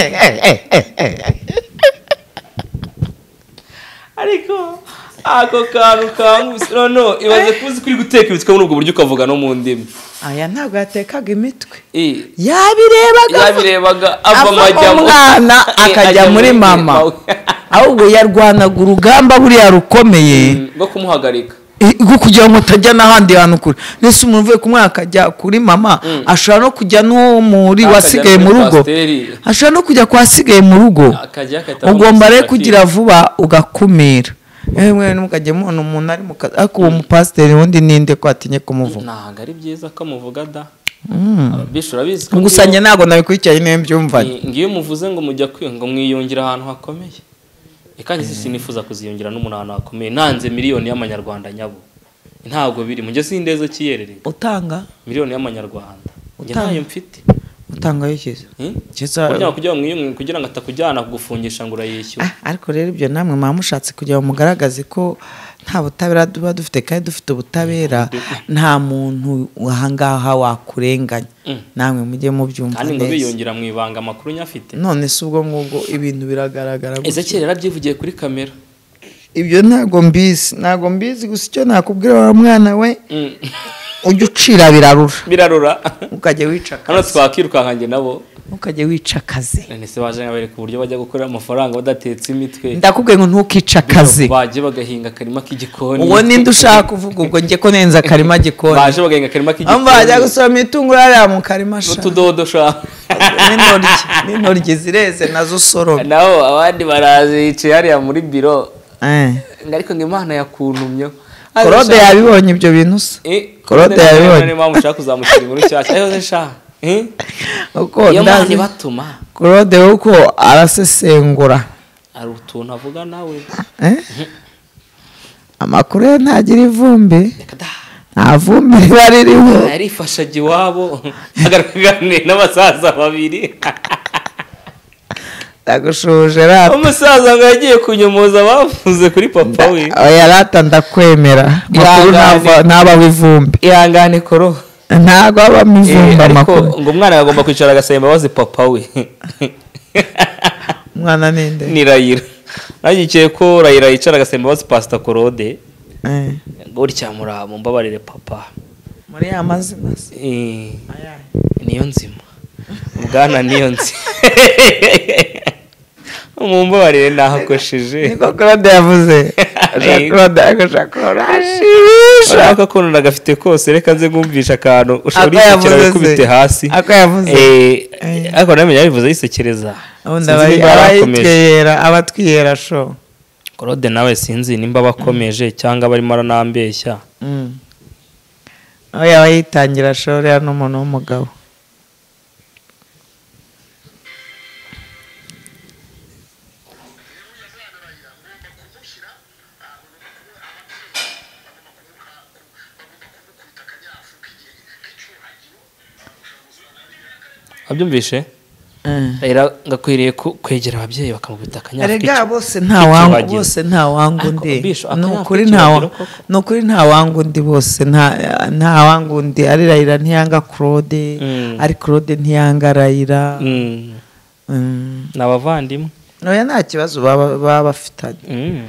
ariko ako kantu kanguse no no ibaze kuzi kuri guteka ibitwe muri ubwo buryo ukavuga no mu ndimi. Aya ntabwo yatekaga imitwe. Eh, yabirebaga. Yabirebaga ava ava amajya mu mu- mwana Eh, akajya ajya muri mama. *laughs* ahubwo yarwanaga urugamba buriya rukomeye. Mm, rwo kumuhagarika. Eh, rwo kugira ngo utajya n'ahandi hantu kure. Mbese umuntu uvuye ku mwana akajya kuri mama ashobora no kujya no muri wasigaye mu rugo. ashobora no kujya ku wasigaye mu rugo. Ugomba rero kugira vuba ugakumira. Ewe ntukajye mubona umuntu ari mu kazi. Ariko uwo mupasiteri wundi ninde ko atinye kumuvuga? Ntabwo ari byiza ko muvuga da. Mm. gusa njye ntabwo nabikurikiranye niyo mbyumvanye Ngi- ngiyo muvuze ngo mujya ngo mwiyungira ahantu hakomeye. Reka njye sinifuza kuziyungira n'umuntu ahantu hakomeye nanze miliyoni y'amanyarwanda nyabo. Ntabwo biri mujye sindeze kiyerere utanga. Miliyoni y'amanyarwanda. Ntayo mfite. Utanga yikiza Hmm? Kugira ngo kugira ngo atakujyana kugufungisha ngo urayishyura Ah, ariko rero ibyo namwe mwaba mushatse kugira ngo mugaragaze ko nta butabera tuba dufite kandi dufite ubutabera nta muntu ahangaha wakurenganya. Mm. namwe mujye mubyumva kandi ngo neza. biyongera mu ibanga amakuru nyafite. None si ubwo ngubwo ibintu biragaragara gutya. ezekiyeli yarabyivugiye kuri kamera. Ibyo ntago mbizi. Ntago mbizi gusa icyo nakubwira wa mwana we Mm. ujye ucira birarura. Birarura. Ukajya wica hano akazi. twakirukankange nabo. Ukajya wica akazi. None se baje nkabereka uburyo bajya gukorera amafaranga badatetse imitwe? Ndakubwiye ngo ntukice akazi. baje bagahinga akarima k'igikoni. Uwo ninde ushaka kuvuga ubwo? Njye ko nenze akarima gikoni baje bagahinga akarima aho bajya k'igikoni gusoroma itunguru hariya mu karima sha. N'utudodo sha. *laughs* N'intoryi n'intoryi zireze na zo usoroma. Naho abandi baraje yicaye hariya muri biro. Eh. ariko ngo imana yakuntumyeho korode yabibonye ibyo bintu se? Claude yabibonye. niyo mpamvu ushaka kuzamushyira inkuru nshyashya. Sha. eh? uko iyo mana ndazi ibatuma. Korode uko arasesengura. Hari utuntu avuga nawe. Eh? *laughs* amakuru ye ntagira ivumbi. Nta vumbi riba ririho. Yarifashaga iwabo. Agaragara n'abasaza babiri. *laughs* Ndagushuje rata. Umusaza ngo yagiye kunyomoza bavuze kuri papa we. Oya rata ndakwemera. Amakuru ntabaho ivumbi. Ihangane koro ntabwo habamo Eh, ivumbi ariko amakuru. ngo umwana agomba kwicara agasaba imbabazi papa we? *laughs* Umwana ninde ni rayira nagikiye ko rayira yicara agasaba imbabazi pasita korode? Eh. gutya mumbabarire papa. Muri ya mazina se? Eh, niyo nzima. Bwana niyo nzima *laughs* mumbabarire nahakosheje niko claude yavuze. *laughs* Claude agashaka kurashimisha urabona ko none agafite kose reka nze ngumvisha akantu. Ushobora yavuze wikubite hasi. Ako yavuze. Ariko namenya yabivuze yisekereza abayitwiyera abatwiyera sho. Claude nawe sinzi nimba bakomeje cyangwa barimo aranambeshya. Mm. aho yaba yitangira sho uriya ni umuntu w'umugabo. Wabyumvishe rero ngakwiriye kwegera ababyeyi bakamubita akanyafu erega bose nta wanga bose nta wanga undi ni ukuri nta koko. ni ukuri nta wanga undi bose. Nta nta wanga undi ari rayira ntiyanga claude. Mm. ari claude ntiyanga rayira Mm, Mm. ni abavandimwe oya nta kibazo baba bafitanye.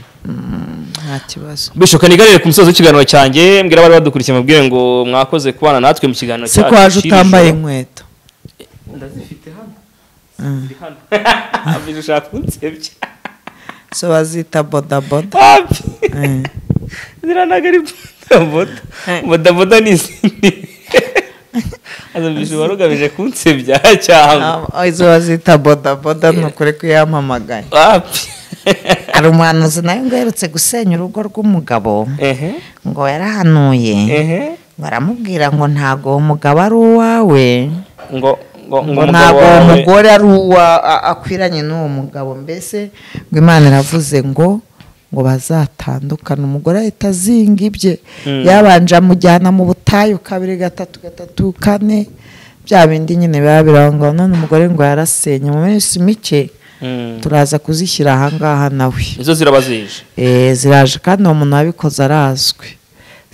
Nta kibazo. Bisho kanigarire ku musozi w'ikiganiro cyanjye. Mbwira abari badukurikiye mubwire ngo mwakoze kubana natwe mu kiganiro ko waje cy'iri utambaye inkweto. Ndazifite hano ziri hano Bisho ushaka kunsebya so bazita bodaboda ziranaga ari bodaboda bodaboda ni izindi azumvisha wari ugamije kunsebya cyangwa izo bazita bodaboda ni ukuri papi hari umuhanuzi nawe ngo aherutse gusenya urugo rw'umugabo ngo yarahanuye baramubwira ngo ntago uwo mugabo ari uwawe ngo ngo ngo ngo umugabo ntago uwo wawe. mugore ari uwa a- akwiranye n'uwo mugabo mbese ngo imana iravuze ngo ngo bazatandukane umugore ahita azinga ibye. Mm. yabanje amujyana mu butayu kabiri gatatu gatatu kane. Bya bindi nyine biba birangwa. None umugore ngo yarasenye. Mu minsi mike Mm. turaza kuzishyira ahangaha nawe. Izo ziraba zije? Eh, ziraje. Kandi uwo muntu wabikoze arazwi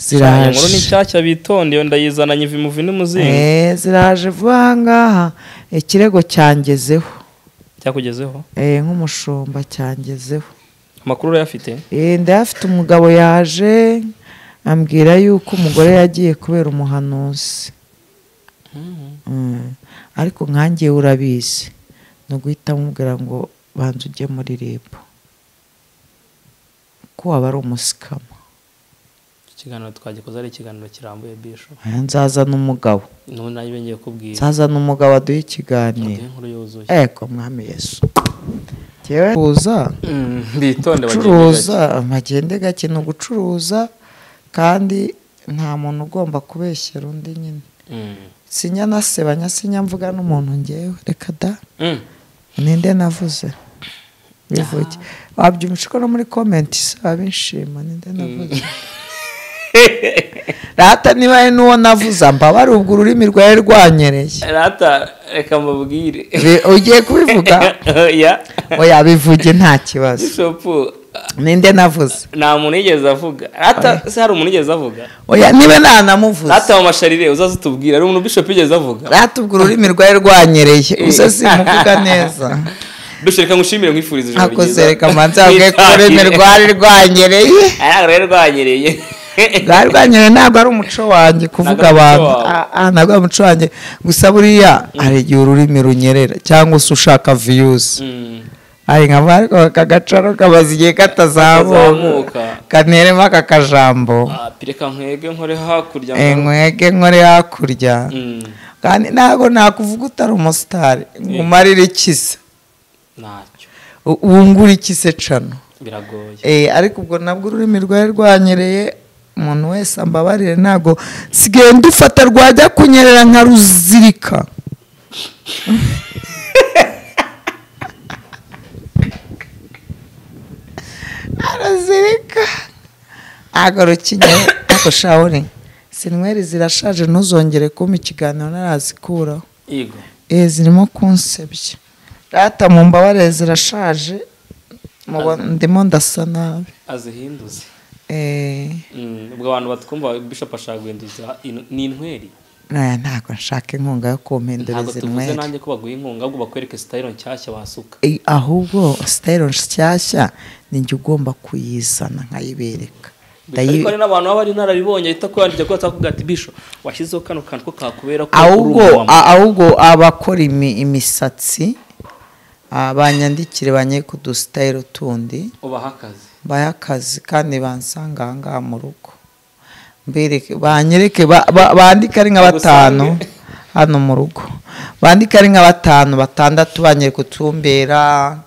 Cyane inkuru ni ziraje nshyashya bitonde iyo ndayizananye ivi muvi n'umuzingo Eh, ziraje vuba ahangaha ikirego cyangezeho. Cyakugezeho? Eh, nk'umushumba cyangezeho. Amakuru urayafite? Eh, ndayafite. Umugabo yaje ambwira yuko umugore yagiye kubera umuhanuzi. Mm. ariko nkangiye urabizi. Ni uguhita amubwira ngo banza ujye muri rib ko waba ari umusikama. Ikiganiro twagikoze ari ikiganiro kirambuye bisho Aya, nzazana umugabo n'ubu bengeye kubwira. Nzazana umugabo aduhe ikiganiro. Eko mwami yesu. Mm, bitonde bagende gucuruza bagende gake ni ugucuruza kandi nta muntu ugomba kubeshyera undi nyine. Mm. sinya nasebanya sinya mvuga n'umuntu ngewe reka da. Mm. ninde navuze? Bivuge wabyumvisha ko no muri komenti se babishima ninde navuze? *laughs* *laughs* rata niba ari n'uwo navuze mbabare ubwo ururimi rwawe rwanyereye rata reka mbabwire Bi- ugiye kubivuga? *laughs* Ya. Oya bivuge nta kibazo. Ninde navuze? nta muntu yigeze avuga. Rata se hari umuntu yigeze avuga? Oya niba ntanamuvuze rata mu masharire uzaze utubwire hari umuntu bishop yigeze avuga? Rata ubwo ururimi rwawe rwanyereye gusa simuvuga neza. *laughs* Bishop reka ngushimire nkwifuriza ijoro akoze reka manza avuge ko ururimi rwari rwanyereye aya rero rwanyereye *laughs* ntabwo ari umuco wanjye kuvuga abantu. Ah, ah, ntabwo ari umuco wanjye. Gusa buriya hari igihe ururimi runyerera cyangwa se ushaka viyuzi Mm. hari nka ariko aka gacaro kamaze igihe katazamuka. Kaneremo aka kajambo Ah, pireka nkwege nkore hakurya Eh, nkwege nkore hakurya. Mm. kandi ntabwo nakuvuga utari umusitari ngo umarire ikise. Ntacyo. U- wungure ikise cano. Biragoye. Eh, ariko ubwo nabwo ururimi rwari rwanyereye umuntu wese ambabarire ntabwo sigaye ndufata rwajya kunyerera nkaruzirika arazirika *laughs* ntabwo rukinyere ariko shawuri sinweri zirashaje ntuzongere kumpa ikiganiro narazikuraho. Yego. Eh zirimo kunsebya. Rata mu mbabare zirashaje ndimo ndasa nabi. Azihinduze ubwo abantu batwumva bishop ashaka guhinduza in- ni intweri naya ntabwo nshaka inkunga yo kumpindura ntabwo izi tuvuze nanjye ko baguha inkunga ahubwo bakwereke sitayiro nshyashya wasuka Eh, ahubwo sitayiro nshyashya ni njye ugomba kuyizana nkayibereka. Ariko hari n'abantu baba ari inararibonye ahita kwandika ko batakubwira ati bisho washyizeho kano kantu ko kakubera ko ahubwo umumama." a- ahubwo abakora imi- imisatsi ah, banyandikire banye ku dusitayiro tundi. Ubaha akazi. Bahe akazi kandi bansanga aha ngaha mu rugo. Mbereke banyereke ba- ba- bandike ari nka batanu hano mu rugo. Bandike ari nka batanu batandatu banyereka utumbera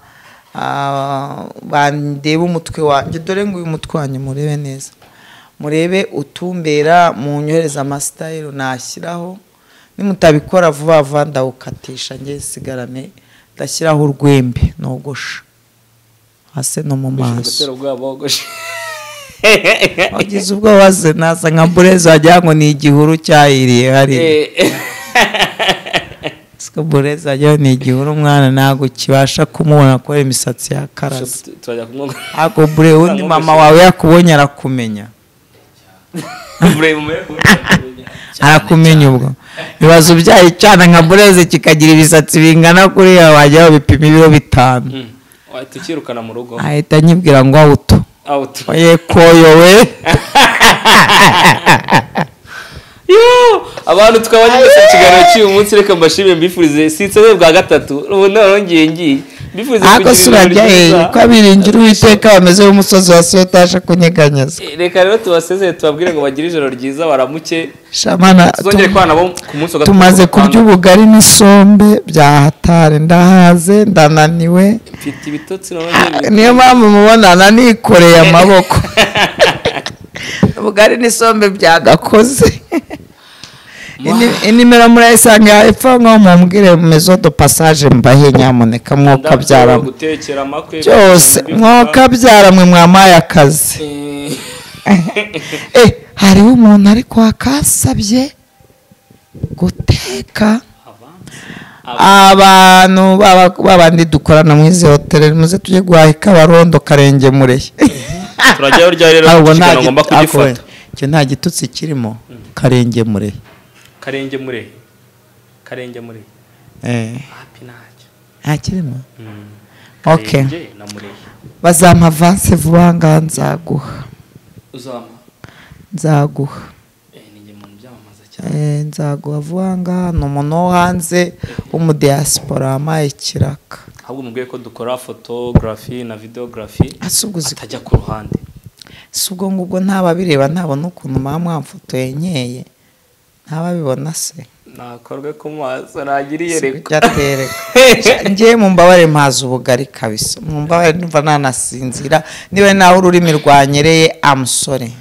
ah, bandebe umutwe wanjye dore ngo uyu mutwe wanjye murebe neza. Murebe utumbera munyohereza amasitayiro nashyiraho. Nimutabikora vuba vuba ndawukatisha njye sigarane ndashyiraho urwembe nogosha. Hasi no mu maso. *laughs* wagize ubwoba se nasa nka burezi wagira ngo ni igihuru cyahiriye hariya. Eh, *laughs* burezi wagira ngo ni igihuru umwana ntabwo kibasha kumubona kubera imisatsi turajya kumwoga ntabwo bure undi mama wawe yakubonye arakumenya. *laughs* Arakumenya ubwo. Ibibazo byayo cyane nka burezi kikagira ibisatsi bingana kuriya wajya bipima ibiro bitanu. Mm. Wahita ukirukana mu rugo ahita anyibwira ngo awuto out. Oye koyowe *laughs* Yoo! abantu twaba nyine mu kiganiro cy'uyu munsi reka mbashimire mbifurize. Sinsobe bwa gatatu. Ubu none ngiye. Ariko kugira si ibirori urajya byiza. hehe ko abiringira uwiteka bameze nk'umusozi wa siyo utaje kunyeganyeza Eh, reka rero tubasezere tubabwire ngo bagire ijoro ryiza baramuke. Shamana tumaze kurya ubugari n'isombe bya hatari ndahaze ndananiwe. Mfite ibitotsi none niyo mpamvu mubonana nikoreye amaboko. *laughs* Ubugari n'isombe byagakoze. Inimero murayisanga hepfo nko mumbwire mezo do passage mbahe nyamuneka mwoka byara gutekera amakwe byose mwoka byara mwe mwamaye akazi. Eh. Hariho umuntu ariko wakasabye guteka abantu baba- babandi dukorana muri izi hoteli muze tujye guhaha ikabarondo karenge mureye turajyayo rya rero nta gitutsi kirimo karenge mureye karenge mure. Karenge mure. Eh. Hapi ntacyo nta kirimo? Mm. mure. Bazampa avanse vuba ngaha nzaguha. Nzaguha. Eh Eh, nzaguha vuba ngaha ni umuntu wo hanze w'umudiyasipora wampaye ikiraka ahubwo mubwiye ko dukora photography na ubwo uzi atajya ku ruhande. Si ubwo ngubwo ntababireba ntabona ukuntu muba mwamfotoye nkeye ntababibona se nakorwe ku maso Ujya atereka *laughs* ngewe mu mbabare mpaza ubugari kabisa. Mu mbabare numva nanasinzira. Niba naho ururimi rwanyereye amusore